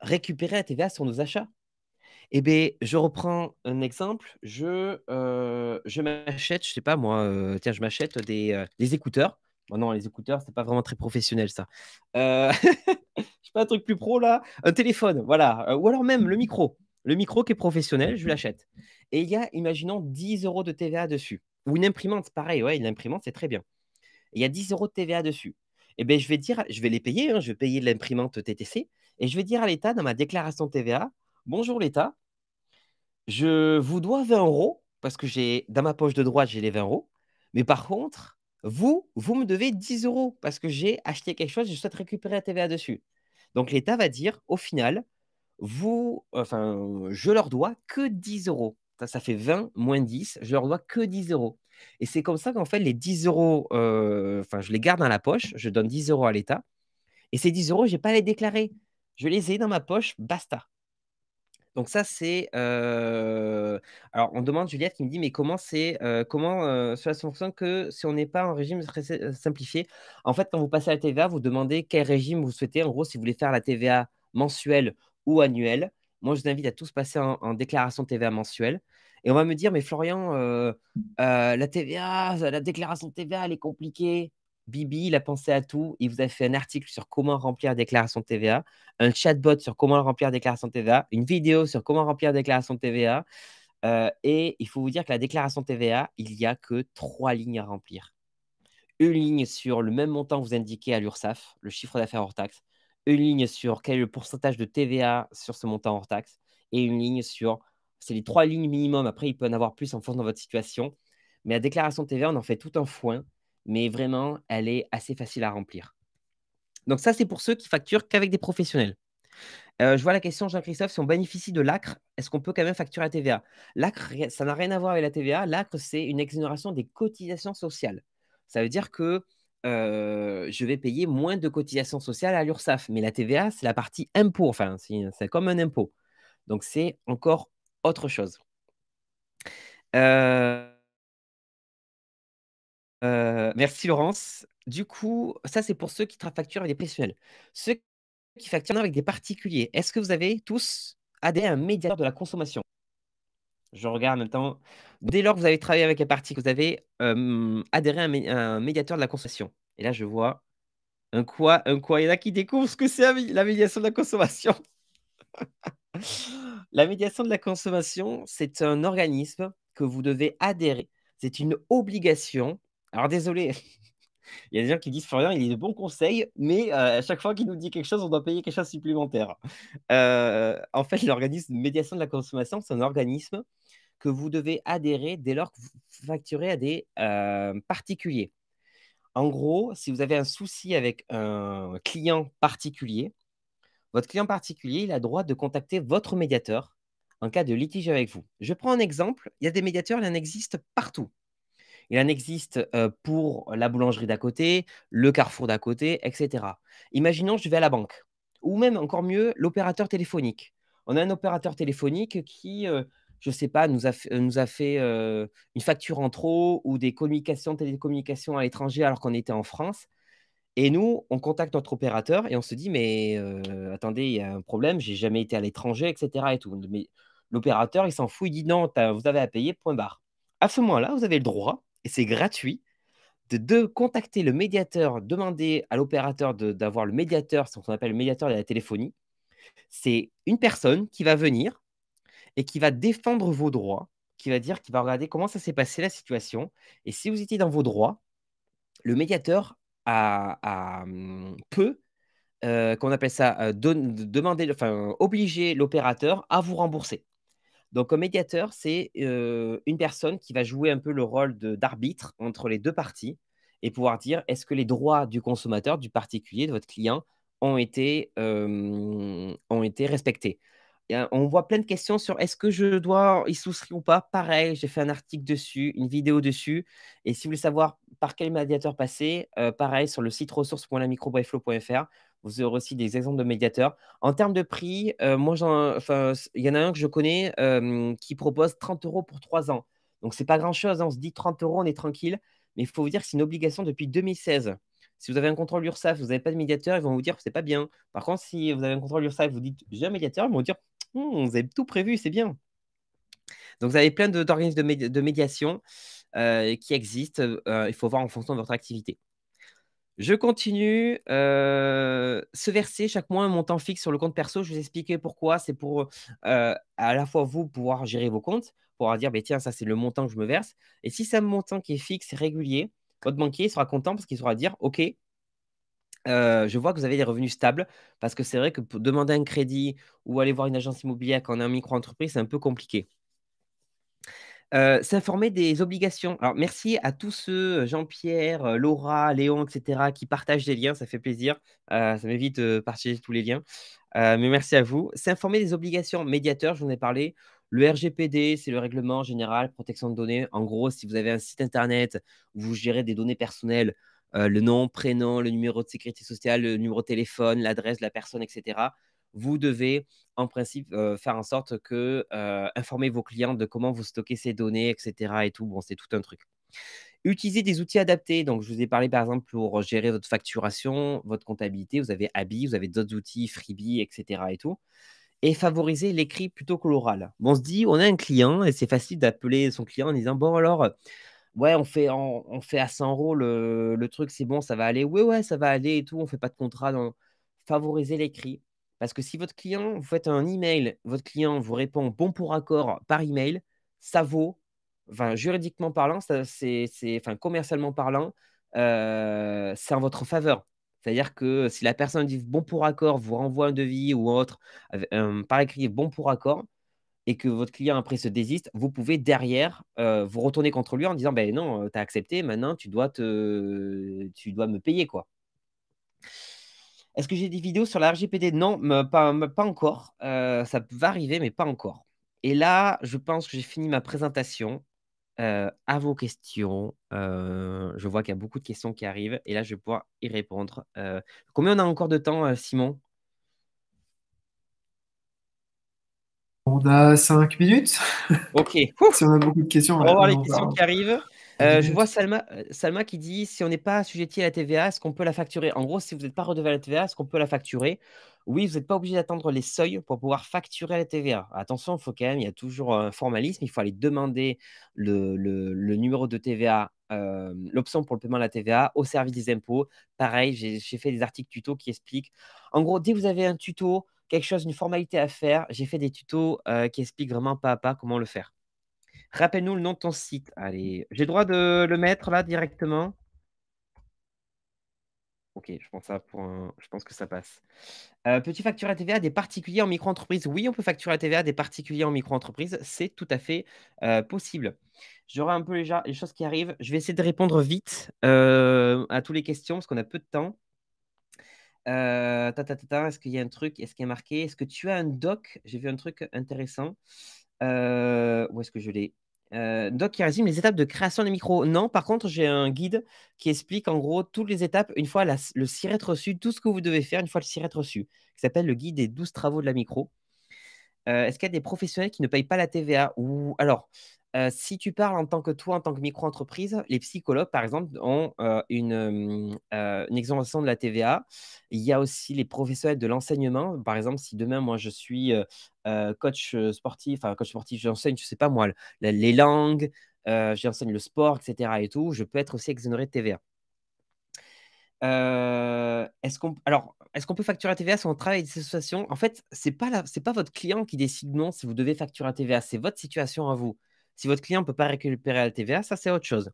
récupérer la TVA sur nos achats? Eh bien, je reprends un exemple. Je, euh, je m'achète, je sais pas moi, euh, tiens, je m'achète des, euh, des écouteurs. Bon, non, les écouteurs, c'est pas vraiment très professionnel ça. je sais pas un truc plus pro là. Un téléphone, voilà. ou alors même le micro. Le micro qui est professionnel, je l'achète. Et il y a, imaginons, 10 euros de TVA dessus. Ou une imprimante, pareil, ouais, une imprimante, c'est très bien. Il y a 10 euros de TVA dessus. eh ben, je vais dire, je vais les payer, hein, je vais payer l'imprimante TTC, et je vais dire à l'État dans ma déclaration TVA, bonjour l'État, je vous dois 20 euros, parce que j'ai dans ma poche de droite, j'ai les 20 euros, mais par contre, vous, vous me devez 10 euros, parce que j'ai acheté quelque chose, je souhaite récupérer la TVA dessus. Donc l'État va dire, au final, vous, enfin, je leur dois que 10 euros. Ça, ça fait 20 moins 10, je leur dois que 10 euros. Et c'est comme ça qu'en fait, les 10 euros, euh, je les garde dans la poche, je donne 10 euros à l'État. Et ces 10 euros, je n'ai pas à les déclarer. Je les ai dans ma poche, basta. Donc ça, c'est... Alors, on demande, Juliette, qui me dit, mais comment, c'est, comment euh, cela fonctionne que si on n'est pas en régime simplifié? En fait, quand vous passez à la TVA, vous demandez quel régime vous souhaitez. En gros, si vous voulez faire la TVA mensuelle ou annuelle. Moi, je vous invite à tous passer en, en déclaration TVA mensuelle. Et on va me dire, mais Florian, la TVA, la déclaration TVA, elle est compliquée. Bibi, il a pensé à tout. Il vous a fait un article sur comment remplir la déclaration TVA, un chatbot sur comment remplir la déclaration TVA, une vidéo sur comment remplir la déclaration TVA. Euh, et il faut vous dire que la déclaration TVA, il n'y a que trois lignes à remplir. Une ligne sur le même montant que vous indiquez à l'URSSAF, le chiffre d'affaires hors taxe. Une ligne sur quel est le pourcentage de TVA sur ce montant hors taxe. Et une ligne sur, c'est les trois lignes minimum. Après, il peut en avoir plus en fonction de votre situation. Mais la déclaration TVA, on en fait tout un foin. Mais vraiment, elle est assez facile à remplir. Donc ça, c'est pour ceux qui facturent qu'avec des professionnels. Euh, je vois la question, Jean-Christophe, si on bénéficie de l'ACRE, est-ce qu'on peut quand même facturer la TVA L'ACRE, ça n'a rien à voir avec la TVA. L'ACRE, c'est une exonération des cotisations sociales. Ça veut dire que euh, je vais payer moins de cotisations sociales à l'URSSAF. Mais la TVA, c'est la partie impôt. Enfin, c'est comme un impôt. Donc, c'est encore autre chose. Euh, merci Laurence. Du coup, ça c'est pour ceux qui facturent avec des professionnels. Ceux qui facturent avec des particuliers, est-ce que vous avez tous adhéré à un médiateur de la consommation? Je regarde en même temps. Dès lors que vous avez travaillé avec un particulier, vous avez adhéré à un, un médiateur de la consommation. Et là, je vois un quoi, un quoi. Il y en a qui découvrent ce que c'est la médiation de la consommation. La médiation de la consommation, c'est un organisme que vous devez adhérer. C'est une obligation. Alors désolé, il y a des gens qui disent Florian, il est de bons conseils, mais euh, à chaque fois qu'il nous dit quelque chose, on doit payer quelque chose supplémentaire. Euh, en fait, l'organisme de médiation de la consommation, c'est un organisme que vous devez adhérer dès lors que vous facturez à des euh, particuliers. En gros, si vous avez un souci avec un client particulier, votre client particulier, il a droit de contacter votre médiateur en cas de litige avec vous. Je prends un exemple. Il y a des médiateurs, il en existe partout. Il en existe euh, pour la boulangerie d'à côté, le carrefour d'à côté, etc. Imaginons, je vais à la banque. Ou même, encore mieux, l'opérateur téléphonique. On a un opérateur téléphonique qui, euh, je ne sais pas, nous a a fait euh, une facture en trop ou des communications, télécommunications à l'étranger alors qu'on était en France. Et nous, on contacte notre opérateur et on se dit, mais euh, attendez, il y a un problème, j'ai jamais été à l'étranger, etc. Et tout. Mais l'opérateur, il s'en fout, il dit non, vous avez à payer, point barre. À ce moment-là, vous avez le droit, et c'est gratuit, de, contacter le médiateur, demander à l'opérateur d'avoir le médiateur, ce qu'on appelle le médiateur de la téléphonie. C'est une personne qui va venir et qui va défendre vos droits, qui va dire, qui va regarder comment ça s'est passé la situation. Et si vous étiez dans vos droits, le médiateur a, hum, peut, euh, qu'on appelle ça, euh, demander, enfin, obliger l'opérateur à vous rembourser. Donc, un médiateur, c'est une personne qui va jouer un peu le rôle d'arbitre entre les deux parties et pouvoir dire est-ce que les droits du consommateur, du particulier, de votre client, ont été, respectés? On voit plein de questions sur est-ce que je dois y souscrire ou pas? Pareil, j'ai fait un article dessus, une vidéo dessus. Et si vous voulez savoir par quel médiateur passer, pareil, sur le site ressources.lamicrobyflow.fr, vous aurez aussi des exemples de médiateurs. En termes de prix, euh, moi, il y en a un que je connais euh, qui propose 30 euros pour 3 ans. Donc, c'est pas grand-chose. hein. On se dit 30 euros, on est tranquille. Mais il faut vous dire que c'est une obligation depuis 2016. Si vous avez un contrôle URSAF, vous n'avez pas de médiateur, ils vont vous dire que c'est pas bien. Par contre, si vous avez un contrôle URSAF, vous dites j'ai un médiateur, ils vont vous dire Hum, vous avez tout prévu, c'est bien. Donc, vous avez plein d'organismes de, médi- de médiation euh, qui existent. Il faut voir en fonction de votre activité. Je continue. euh, se verser chaque mois un montant fixe sur le compte perso. Je vous expliquer pourquoi. C'est pour euh, à la fois vous pouvoir gérer vos comptes, pouvoir dire, bah, tiens, ça c'est le montant que je me verse. Et si c'est un montant qui est fixe régulier, votre banquier sera content parce qu'il saura dire, OK, Euh, je vois que vous avez des revenus stables parce que c'est vrai que demander un crédit ou aller voir une agence immobilière quand on est en micro-entreprise, c'est un peu compliqué. Euh, s'informer des obligations. Alors, merci à tous ceux, Jean-Pierre, Laura, Léon, etc., qui partagent des liens. Ça fait plaisir. ça m'évite de partager tous les liens. mais merci à vous. S'informer des obligations médiateurs, j'en ai parlé. Le RGPD, c'est le règlement général protection de données. En gros, si vous avez un site internet où vous gérez des données personnelles, euh, le nom, prénom, le numéro de sécurité sociale, le numéro de téléphone, l'adresse de la personne, etc., vous devez en principe euh, faire en sorte que euh, informer vos clients de comment vous stockez ces données, etc. Et tout. Bon, c'est tout un truc. Utilisez des outils adaptés. Donc, je vous ai parlé par exemple pour gérer votre facturation, votre comptabilité. Vous avez Abi, vous avez d'autres outils, Freebie, etc. Et tout et favoriser l'écrit plutôt que l'oral. On se dit, on a un client et c'est facile d'appeler son client en disant Bon, alors, ouais, on fait, on, fait à 100 euros le, truc, c'est bon, ça va aller. Ouais, ouais, ça va aller et tout, on fait pas de contrat. Dans... Favoriser l'écrit. Parce que si votre client, vous faites un email, votre client vous répond bon pour accord par email, ça vaut, enfin, juridiquement parlant, enfin, commercialement parlant, euh, c'est en votre faveur. C'est-à-dire que si la personne dit bon pour accord, vous renvoie un devis ou autre, euh, par écrit bon pour accord, et que votre client après se désiste, vous pouvez derrière euh, vous retourner contre lui en disant ben non, tu as accepté, maintenant tu dois, te... tu dois me payer quoi. Est-ce que j'ai des vidéos sur la RGPD Non, pas, pas encore. Euh, ça va arriver, mais pas encore. Et là, je pense que j'ai fini ma présentation. Euh, à vos questions. Euh, je vois qu'il y a beaucoup de questions qui arrivent et là, je vais pouvoir y répondre. Combien on a encore de temps, Simon? On a 5 minutes. Ok. si on a beaucoup de questions. On va voir les questions qui arrivent. Je vois Salma, Salma qui dit si on n'est pas assujetti à la TVA, est-ce qu'on peut la facturer? En gros, si vous n'êtes pas redevable à la TVA, est-ce qu'on peut la facturer? Oui, vous n'êtes pas obligé d'attendre les seuils pour pouvoir facturer la TVA. Attention, il faut quand même, il y a toujours un formalisme, il faut aller demander le, numéro de TVA, euh, l'option pour le paiement de la TVA au service des impôts. Pareil, j'ai fait des articles tuto qui expliquent. En gros, dès que vous avez un tuto, quelque chose, une formalité à faire, j'ai fait des tutos euh, qui expliquent vraiment pas à pas comment le faire. Rappelle-nous le nom de ton site. Allez, j'ai le droit de le mettre là directement? Ok, je pense, je pense que ça passe. Euh, Peux-tu facturer la TVA des particuliers en micro-entreprise? Oui, on peut facturer la TVA des particuliers en micro-entreprise. C'est tout à fait euh, possible. J'aurai un peu les, les, choses qui arrivent. Je vais essayer de répondre vite euh, à toutes les questions parce qu'on a peu de temps. Est-ce qu'il y a un truc? Est-ce qu'il y a marqué? Est-ce que tu as un doc? J'ai vu un truc intéressant. où est-ce que je l'ai? Euh, Doc qui résume les étapes de création des micros. Non, par contre, j'ai un guide qui explique en gros toutes les étapes, une fois le SIRET reçu, tout ce que vous devez faire une fois le SIRET reçu, qui s'appelle le guide des 12 travaux de la micro. Euh, est-ce qu'il y a des professionnels qui ne payent pas la TVA Ou alors, si tu parles en tant que toi, en tant que micro-entreprise, les psychologues, par exemple, ont une, euh, exonération de la TVA. Il y a aussi les professionnels de l'enseignement. Par exemple, si demain, moi, je suis coach sportif, enfin, coach sportif, j'enseigne, je ne sais pas moi, les langues, j'enseigne le sport, etc. et tout, je peux être aussi exonéré de TVA. est-ce qu'on alors est-ce qu'on peut facturer la TVA si on travaille avec des associations? En fait, c'est pas c'est pas votre client qui décide non si vous devez facturer la TVA, c'est votre situation à vous. Si votre client ne peut pas récupérer la TVA, ça c'est autre chose.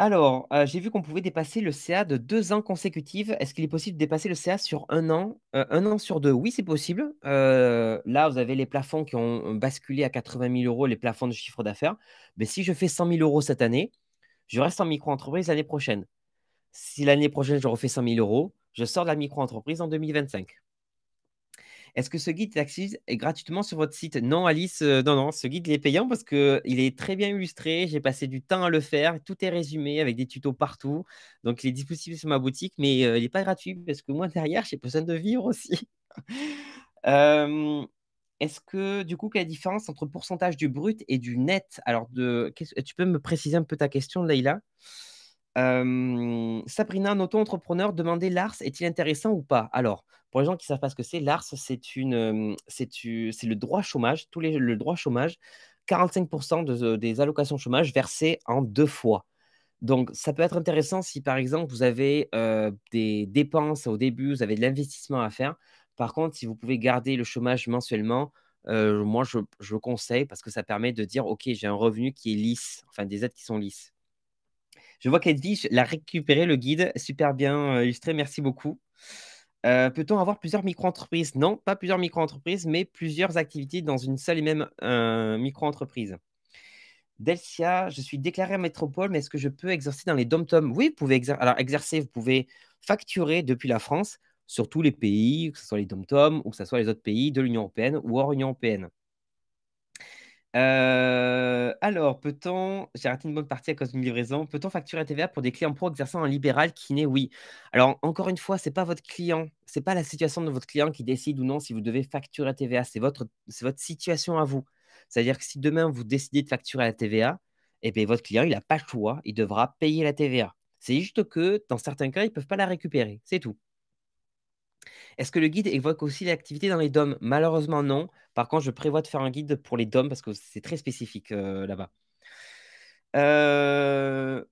Alors, euh, j'ai vu qu'on pouvait dépasser le CA de deux ans consécutifs. Est-ce qu'il est possible de dépasser le CA sur un an, euh, un an sur deux? Oui, c'est possible. Euh, là, vous avez les plafonds qui ont basculé à 80 000 euros, les plafonds de chiffre d'affaires. Mais si je fais 100 000 euros cette année, je reste en micro-entreprise l'année prochaine. Si l'année prochaine, je refais 100 000 euros, je sors de la micro-entreprise en 2025. Est-ce que ce guide est gratuitement sur votre site? Non, Alice, euh, non, non, ce guide est payant parce qu'il est très bien illustré. J'ai passé du temps à le faire. Tout est résumé avec des tutos partout. Donc, il est disponible sur ma boutique, mais euh, il n'est pas gratuit parce que moi, derrière, j'ai besoin de vivre aussi. Euh, est-ce que, du coup, quelle est la différence entre pourcentage du brut et du net? Alors, de, tu peux me préciser un peu ta question, Leïla? Sabrina, un auto-entrepreneur, demander l'ARS est-il intéressant ou pas? Alors, pour les gens qui ne savent pas ce que c'est, l'ARS, c'est le droit chômage, tous les, le droit chômage, 45% de, des allocations chômage versées en deux fois. Donc, ça peut être intéressant si, par exemple, vous avez des dépenses au début, vous avez de l'investissement à faire. Par contre, si vous pouvez garder le chômage mensuellement, moi, je, je conseille parce que ça permet de dire, OK, j'ai un revenu qui est lisse, enfin des aides qui sont lisses. Je vois qu'Edwige l'a récupéré, le guide, super bien illustré, merci beaucoup. Peut-on avoir plusieurs micro-entreprises? Non, pas plusieurs micro-entreprises, mais plusieurs activités dans une seule et même micro-entreprise. Delcia, je suis déclaré en métropole, mais est-ce que je peux exercer dans les dom-toms? Oui, vous pouvez exercer, vous pouvez facturer depuis la France sur tous les pays, que ce soit les dom-toms ou que ce soit les autres pays de l'Union européenne ou hors Union européenne. Euh, alors, peut-on, j'ai raté une bonne partie à cause d'une livraison, peut-on facturer TVA pour des clients pro exerçant en libéral qui n'est oui Alors, encore une fois, ce n'est pas votre client, ce n'est pas la situation de votre client qui décide ou non si vous devez facturer TVA, c'est votre, votre situation à vous. C'est-à-dire que si demain vous décidez de facturer la TVA, eh bien, votre client, il n'a pas le choix, il devra payer la TVA. C'est juste que dans certains cas, ils ne peuvent pas la récupérer, c'est tout. Est-ce que le guide évoque aussi l'activité dans les DOM Malheureusement, non. Par contre, je prévois de faire un guide pour les DOM parce que c'est très spécifique euh, là-bas. Euh,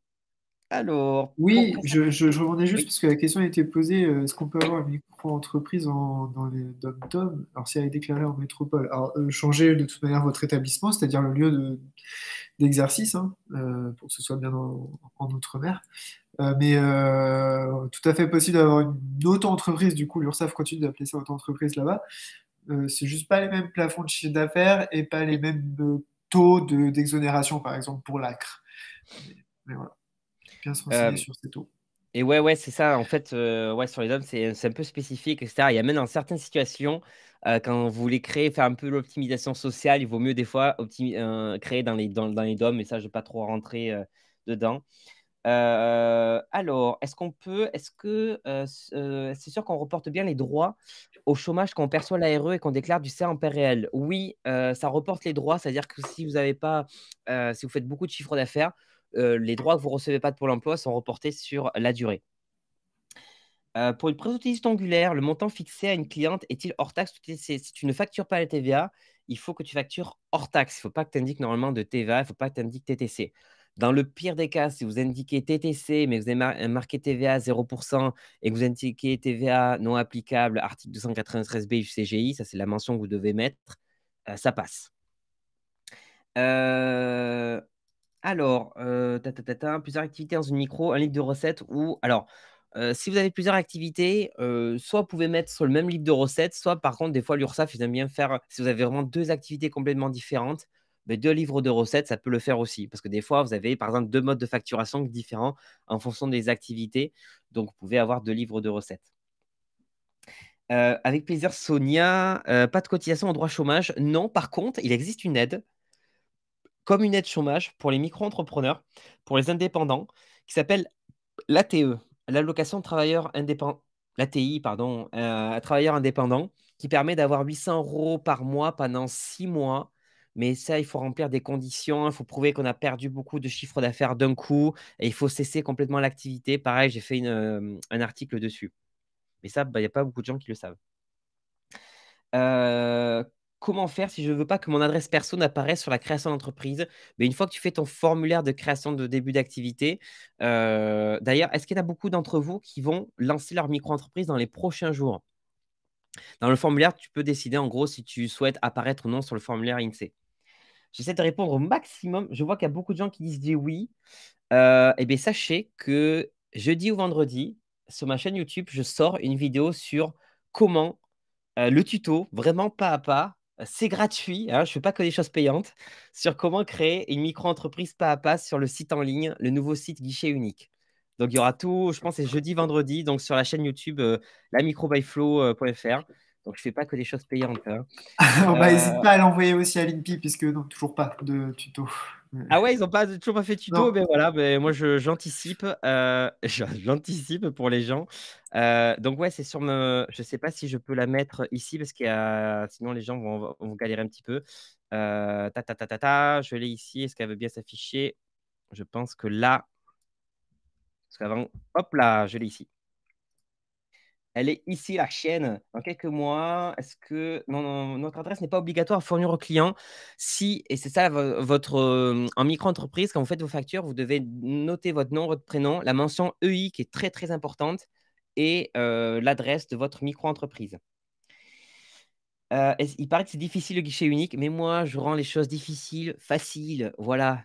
alors. Oui, je, je, rebondis juste parce que la question a été posée euh, est-ce qu'on peut avoir une micro-entreprise dans les DOM-TOM? Alors, si elle est déclarée en métropole, alors changez de toute manière votre établissement, c'est-à-dire le lieu d'exercice, hein, pour que ce soit bien en, en Outre-mer. Euh, mais euh, tout à fait possible d'avoir une auto-entreprise. Du coup, l'URSSAF continue d'appeler ça auto-entreprise là-bas. Euh, c'est juste pas les mêmes plafonds de chiffre d'affaires et pas les mêmes taux d'exonération, par exemple, pour l'ACRE. Mais, voilà, bien se renseigner sur ces taux. Et ouais, ouais, c'est ça. En fait, ouais, sur les hommes, c'est un peu spécifique, etc. Il y a même dans certaines situations, quand vous voulez créer, faire un peu l'optimisation sociale, il vaut mieux des fois créer dans les, dans, dans les DOM, mais ça, je ne vais pas trop rentrer dedans. Euh, alors, est-ce qu'on peut, est-ce que euh, euh, c'est sûr qu'on reporte bien les droits au chômage quand on perçoit l'ARE et qu'on déclare du CA en paix réel? Oui, ça reporte les droits, c'est-à-dire que si vous n'avez pas, si vous faites beaucoup de chiffres d'affaires, les droits que vous recevez pas de Pôle emploi sont reportés sur la durée. pour une présentiste angulaire, le montant fixé à une cliente est-il hors taxe Si tu ne factures pas la TVA, il faut que tu factures hors taxe. Il ne faut pas que tu indiques normalement de TVA, il ne faut pas que tu indiques TTC. Dans le pire des cas, si vous indiquez TTC, mais vous avez marqué TVA 0% et que vous indiquez TVA non applicable, article 293b du CGI, ça c'est la mention que vous devez mettre, euh, ça passe. Euh, alors, euh, plusieurs activités dans une micro, un livre de recettes ou. Alors, si vous avez plusieurs activités, soit vous pouvez mettre sur le même livre de recettes, soit par contre, des fois, l'URSSAF, ils aiment bien faire, si vous avez vraiment deux activités complètement différentes, deux livres de recettes, ça peut le faire aussi. Parce que des fois, vous avez par exemple deux modes de facturation différents en fonction des activités. Donc, vous pouvez avoir deux livres de recettes. Euh, avec plaisir, Sonia. Euh, pas de cotisation au droit chômage. Non, par contre, il existe une aide, comme une aide chômage pour les micro-entrepreneurs, pour les indépendants, qui s'appelle l'ATE, l'allocation de travailleurs indépendants. L'ATI, pardon, euh, travailleurs indépendants, qui permet d'avoir 800 euros par mois pendant six mois mais ça, il faut remplir des conditions. Il faut prouver qu'on a perdu beaucoup de chiffre d'affaires d'un coup et il faut cesser complètement l'activité. Pareil, j'ai fait un article dessus. Mais ça, bah, il n'y a pas beaucoup de gens qui le savent. Euh, comment faire si je ne veux pas que mon adresse perso n'apparaisse sur la création d'entreprise? Mais Une fois que tu fais ton formulaire de création de début d'activité, d'ailleurs, est-ce qu'il y a beaucoup d'entre vous qui vont lancer leur micro-entreprise dans les prochains jours? Dans le formulaire, tu peux décider en gros si tu souhaites apparaître ou non sur le formulaire INSEE. J'essaie de répondre au maximum. Je vois qu'il y a beaucoup de gens qui disent oui. Euh, eh bien, sachez que jeudi ou vendredi, sur ma chaîne YouTube, je sors une vidéo sur comment le tuto, vraiment pas à pas. C'est gratuit, hein, je ne fais pas que des choses payantes, sur comment créer une micro-entreprise pas à pas sur le site en ligne, le nouveau site guichet unique. Donc, il y aura tout, je pense, c'est jeudi, vendredi, donc sur la chaîne YouTube, euh, la microbyflow.fr. Donc, je ne fais pas que des choses payantes. Hein. bah, n'hésite pas à l'envoyer aussi à l'INPI, puisque non, toujours pas de tuto. Ah ouais, ils n'ont pas, toujours pas fait tuto, mais voilà, mais moi j'anticipe, euh, j'anticipe pour les gens. Euh, donc ouais, c'est sur me, je sais pas si je peux la mettre ici parce a, sinon les gens vont, vont galérer un petit peu. Euh, ta, ta, ta, ta, ta, je l'ai ici. Est-ce qu'elle veut bien s'afficher? Je pense que là, parce qu'avant, hop là, je l'ai ici. Elle est ici, la chaîne. Dans quelques mois, est-ce que non, notre adresse n'est pas obligatoire à fournir au client si, et c'est ça votre euh, en micro-entreprise, quand vous faites vos factures, vous devez noter votre nom, votre prénom, la mention EI qui est très très importante et euh, l'adresse de votre micro-entreprise. Euh, il paraît que c'est difficile le guichet unique, mais moi, je rends les choses difficiles, faciles. Voilà.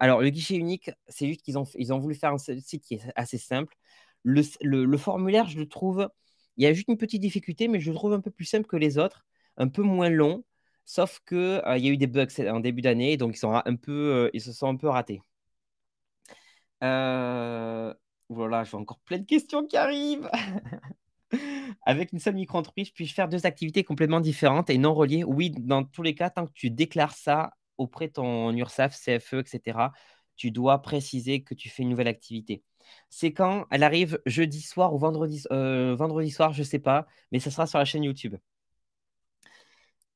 Alors, le guichet unique, c'est juste qu'ils ont, ont voulu faire un site qui est assez simple. Le, formulaire, je le trouve, il y a juste une petite difficulté, mais je le trouve un peu plus simple que les autres, un peu moins long. Sauf qu'il euh, y a eu des bugs en début d'année, donc ils, sont un peu, ils se sont un peu ratés. Voilà, j'ai encore plein de questions qui arrivent. Avec une seule micro-entreprise, puis-je faire deux activités complètement différentes et non reliées? Oui, dans tous les cas, tant que tu déclares ça auprès de ton URSAF, CFE, etc., tu dois préciser que tu fais une nouvelle activité. C'est quand elle arrive jeudi soir ou vendredi, euh, vendredi soir, je ne sais pas, mais ce sera sur la chaîne YouTube.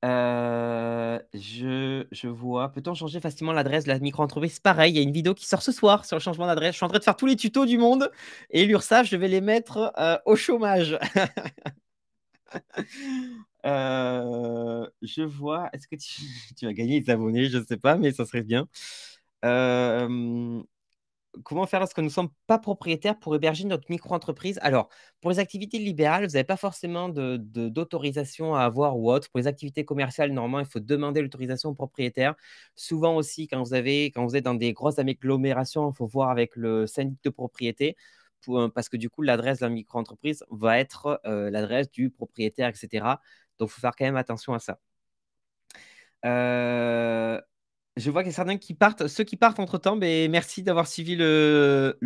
Euh, je, vois. Peut-on changer facilement l'adresse de la micro-entreprise? Pareil, il y a une vidéo qui sort ce soir sur le changement d'adresse. Je suis en train de faire tous les tutos du monde et l'URSSAF, je vais les mettre euh, au chômage. Je vois. Est-ce que tu, tu, vas gagner des abonnés? Je ne sais pas, mais ça serait bien comment faire lorsque nous ne sommes pas propriétaires pour héberger notre micro-entreprise? Alors, pour les activités libérales, vous n'avez pas forcément d'autorisation à avoir ou autre. Pour les activités commerciales, normalement, il faut demander l'autorisation au propriétaire. Souvent aussi, quand vous, êtes dans des grosses agglomérations, il faut voir avec le syndic de propriété. parce que du coup, l'adresse de la micro-entreprise va être euh, l'adresse du propriétaire, etc. Donc, il faut faire quand même attention à ça. Euh, je vois qu'il y a certains qui partent. Ceux qui partent entre temps, mais merci d'avoir suivi le,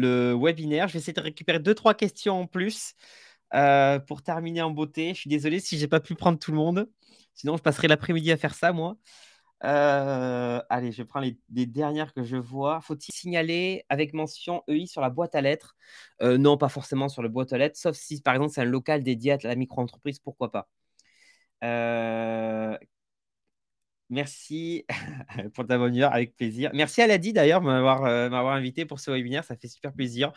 webinaire. Je vais essayer de récupérer deux, trois questions en plus euh, pour terminer en beauté. Je suis désolé si je n'ai pas pu prendre tout le monde. Sinon, je passerai l'après-midi à faire ça, moi. Euh, allez, je prends les, dernières que je vois. Faut-il signaler avec mention EI sur la boîte à lettres? Euh, Non, pas forcément sur la boîte à lettres, sauf si par exemple c'est un local dédié à la micro-entreprise, pourquoi pas. Merci pour ta bonne humeur, avec plaisir. Merci à Ladi d'ailleurs de euh, m'avoir invité pour ce webinaire, ça fait super plaisir.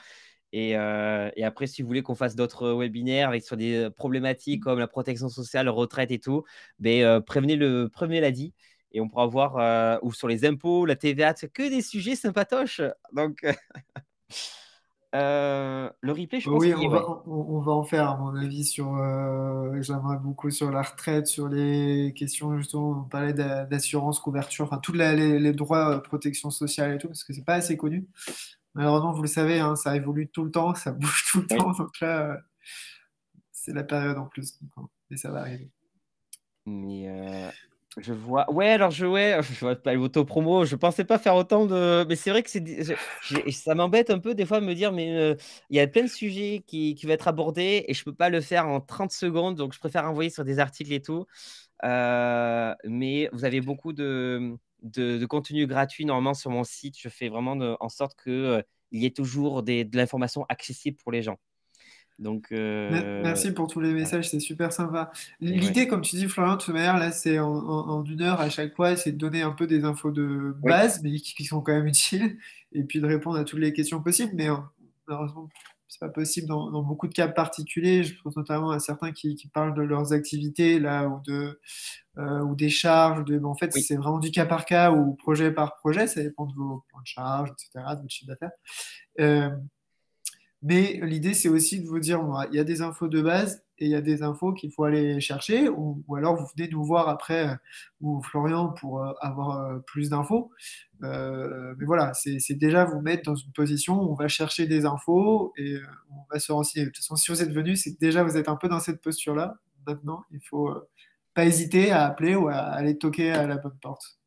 Et, euh, après, si vous voulez qu'on fasse d'autres webinaires avec sur des problématiques comme la protection sociale, retraite et tout, ben, euh, prévenez le prévenez Ladi et on pourra voir ou sur les impôts, la TVA, que des sujets sympatoches. Donc Euh, le replay, je pense Oui, on va, on, va en faire, à mon avis, sur. Euh, j'aimerais beaucoup sur la retraite, sur les questions, justement, on parlait d'assurance, couverture, enfin, tous les, droits, euh, protection sociale et tout, parce que c'est pas assez connu. Malheureusement, vous le savez, hein, ça évolue tout le temps, ça bouge tout le temps, donc là, c'est la période en plus, et ça va arriver. Mais je vois. Ouais, alors je ouais, je vois pas l'auto-promo. Je pensais pas faire autant de. Mais c'est vrai que c'est ça m'embête un peu des fois de me dire, mais euh, il y a plein de sujets qui, qui vont être abordés et je peux pas le faire en 30 secondes, donc je préfère envoyer sur des articles et tout. Euh, mais vous avez beaucoup de, de, contenu gratuit normalement sur mon site. Je fais vraiment en sorte qu'il euh, y ait toujours de l'information accessible pour les gens. Donc, euh, Merci pour tous les messages, c'est super sympa. L'idée, comme tu dis, Florian, de toute manière, là, c'est en, une heure à chaque fois, c'est de donner un peu des infos de base, mais qui, sont quand même utiles, et puis de répondre à toutes les questions possibles. Mais euh, malheureusement, c'est pas possible dans, beaucoup de cas particuliers. Je pense notamment à certains qui, parlent de leurs activités là ou de euh, ou des charges. De, en fait, c'est vraiment du cas par cas ou projet par projet. Ça dépend de vos points de charge, etc., de votre chiffre d'affaires. Mais l'idée, c'est aussi de vous dire, il y a des infos de base et il y a des infos qu'il faut aller chercher, ou, alors vous venez nous voir après, euh, ou Florian, pour euh, avoir euh, plus d'infos. mais voilà, c'est déjà vous mettre dans une position où on va chercher des infos et on va se renseigner. De toute façon, si vous êtes venu, c'est déjà vous êtes un peu dans cette posture-là. Maintenant, il faut pas hésiter à appeler ou à aller toquer à la bonne porte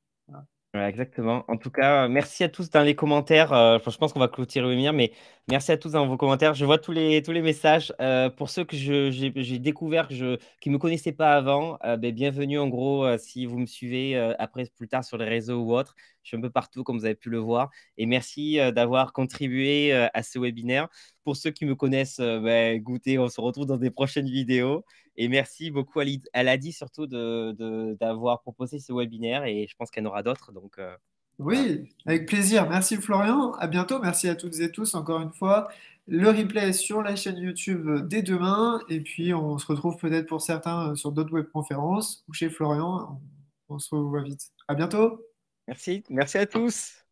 exactement. En tout cas, merci à tous dans les commentaires. Euh, je pense qu'on va clôturer le webinaire, mais merci à tous dans vos commentaires. Je vois tous les, tous les messages. Euh, pour ceux que j'ai découvert, que qui ne me connaissaient pas avant, euh, ben, bienvenue en gros si vous me suivez après plus tard sur les réseaux ou autres. Je suis un peu partout, comme vous avez pu le voir. Et merci d'avoir contribué à ce webinaire. Pour ceux qui me connaissent, ben, on se retrouve dans des prochaines vidéos. Et merci beaucoup à Ladi surtout d'avoir proposé ce webinaire et je pense qu'il y en aura d'autres. Donc, euh, oui, avec plaisir. Merci Florian. À bientôt. Merci à toutes et tous encore une fois. Le replay sur la chaîne YouTube dès demain. Et puis, on se retrouve peut-être pour certains sur d'autres webconférences ou chez Florian. On se revoit vite. À bientôt. Merci. Merci à tous.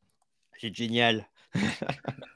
C'est génial.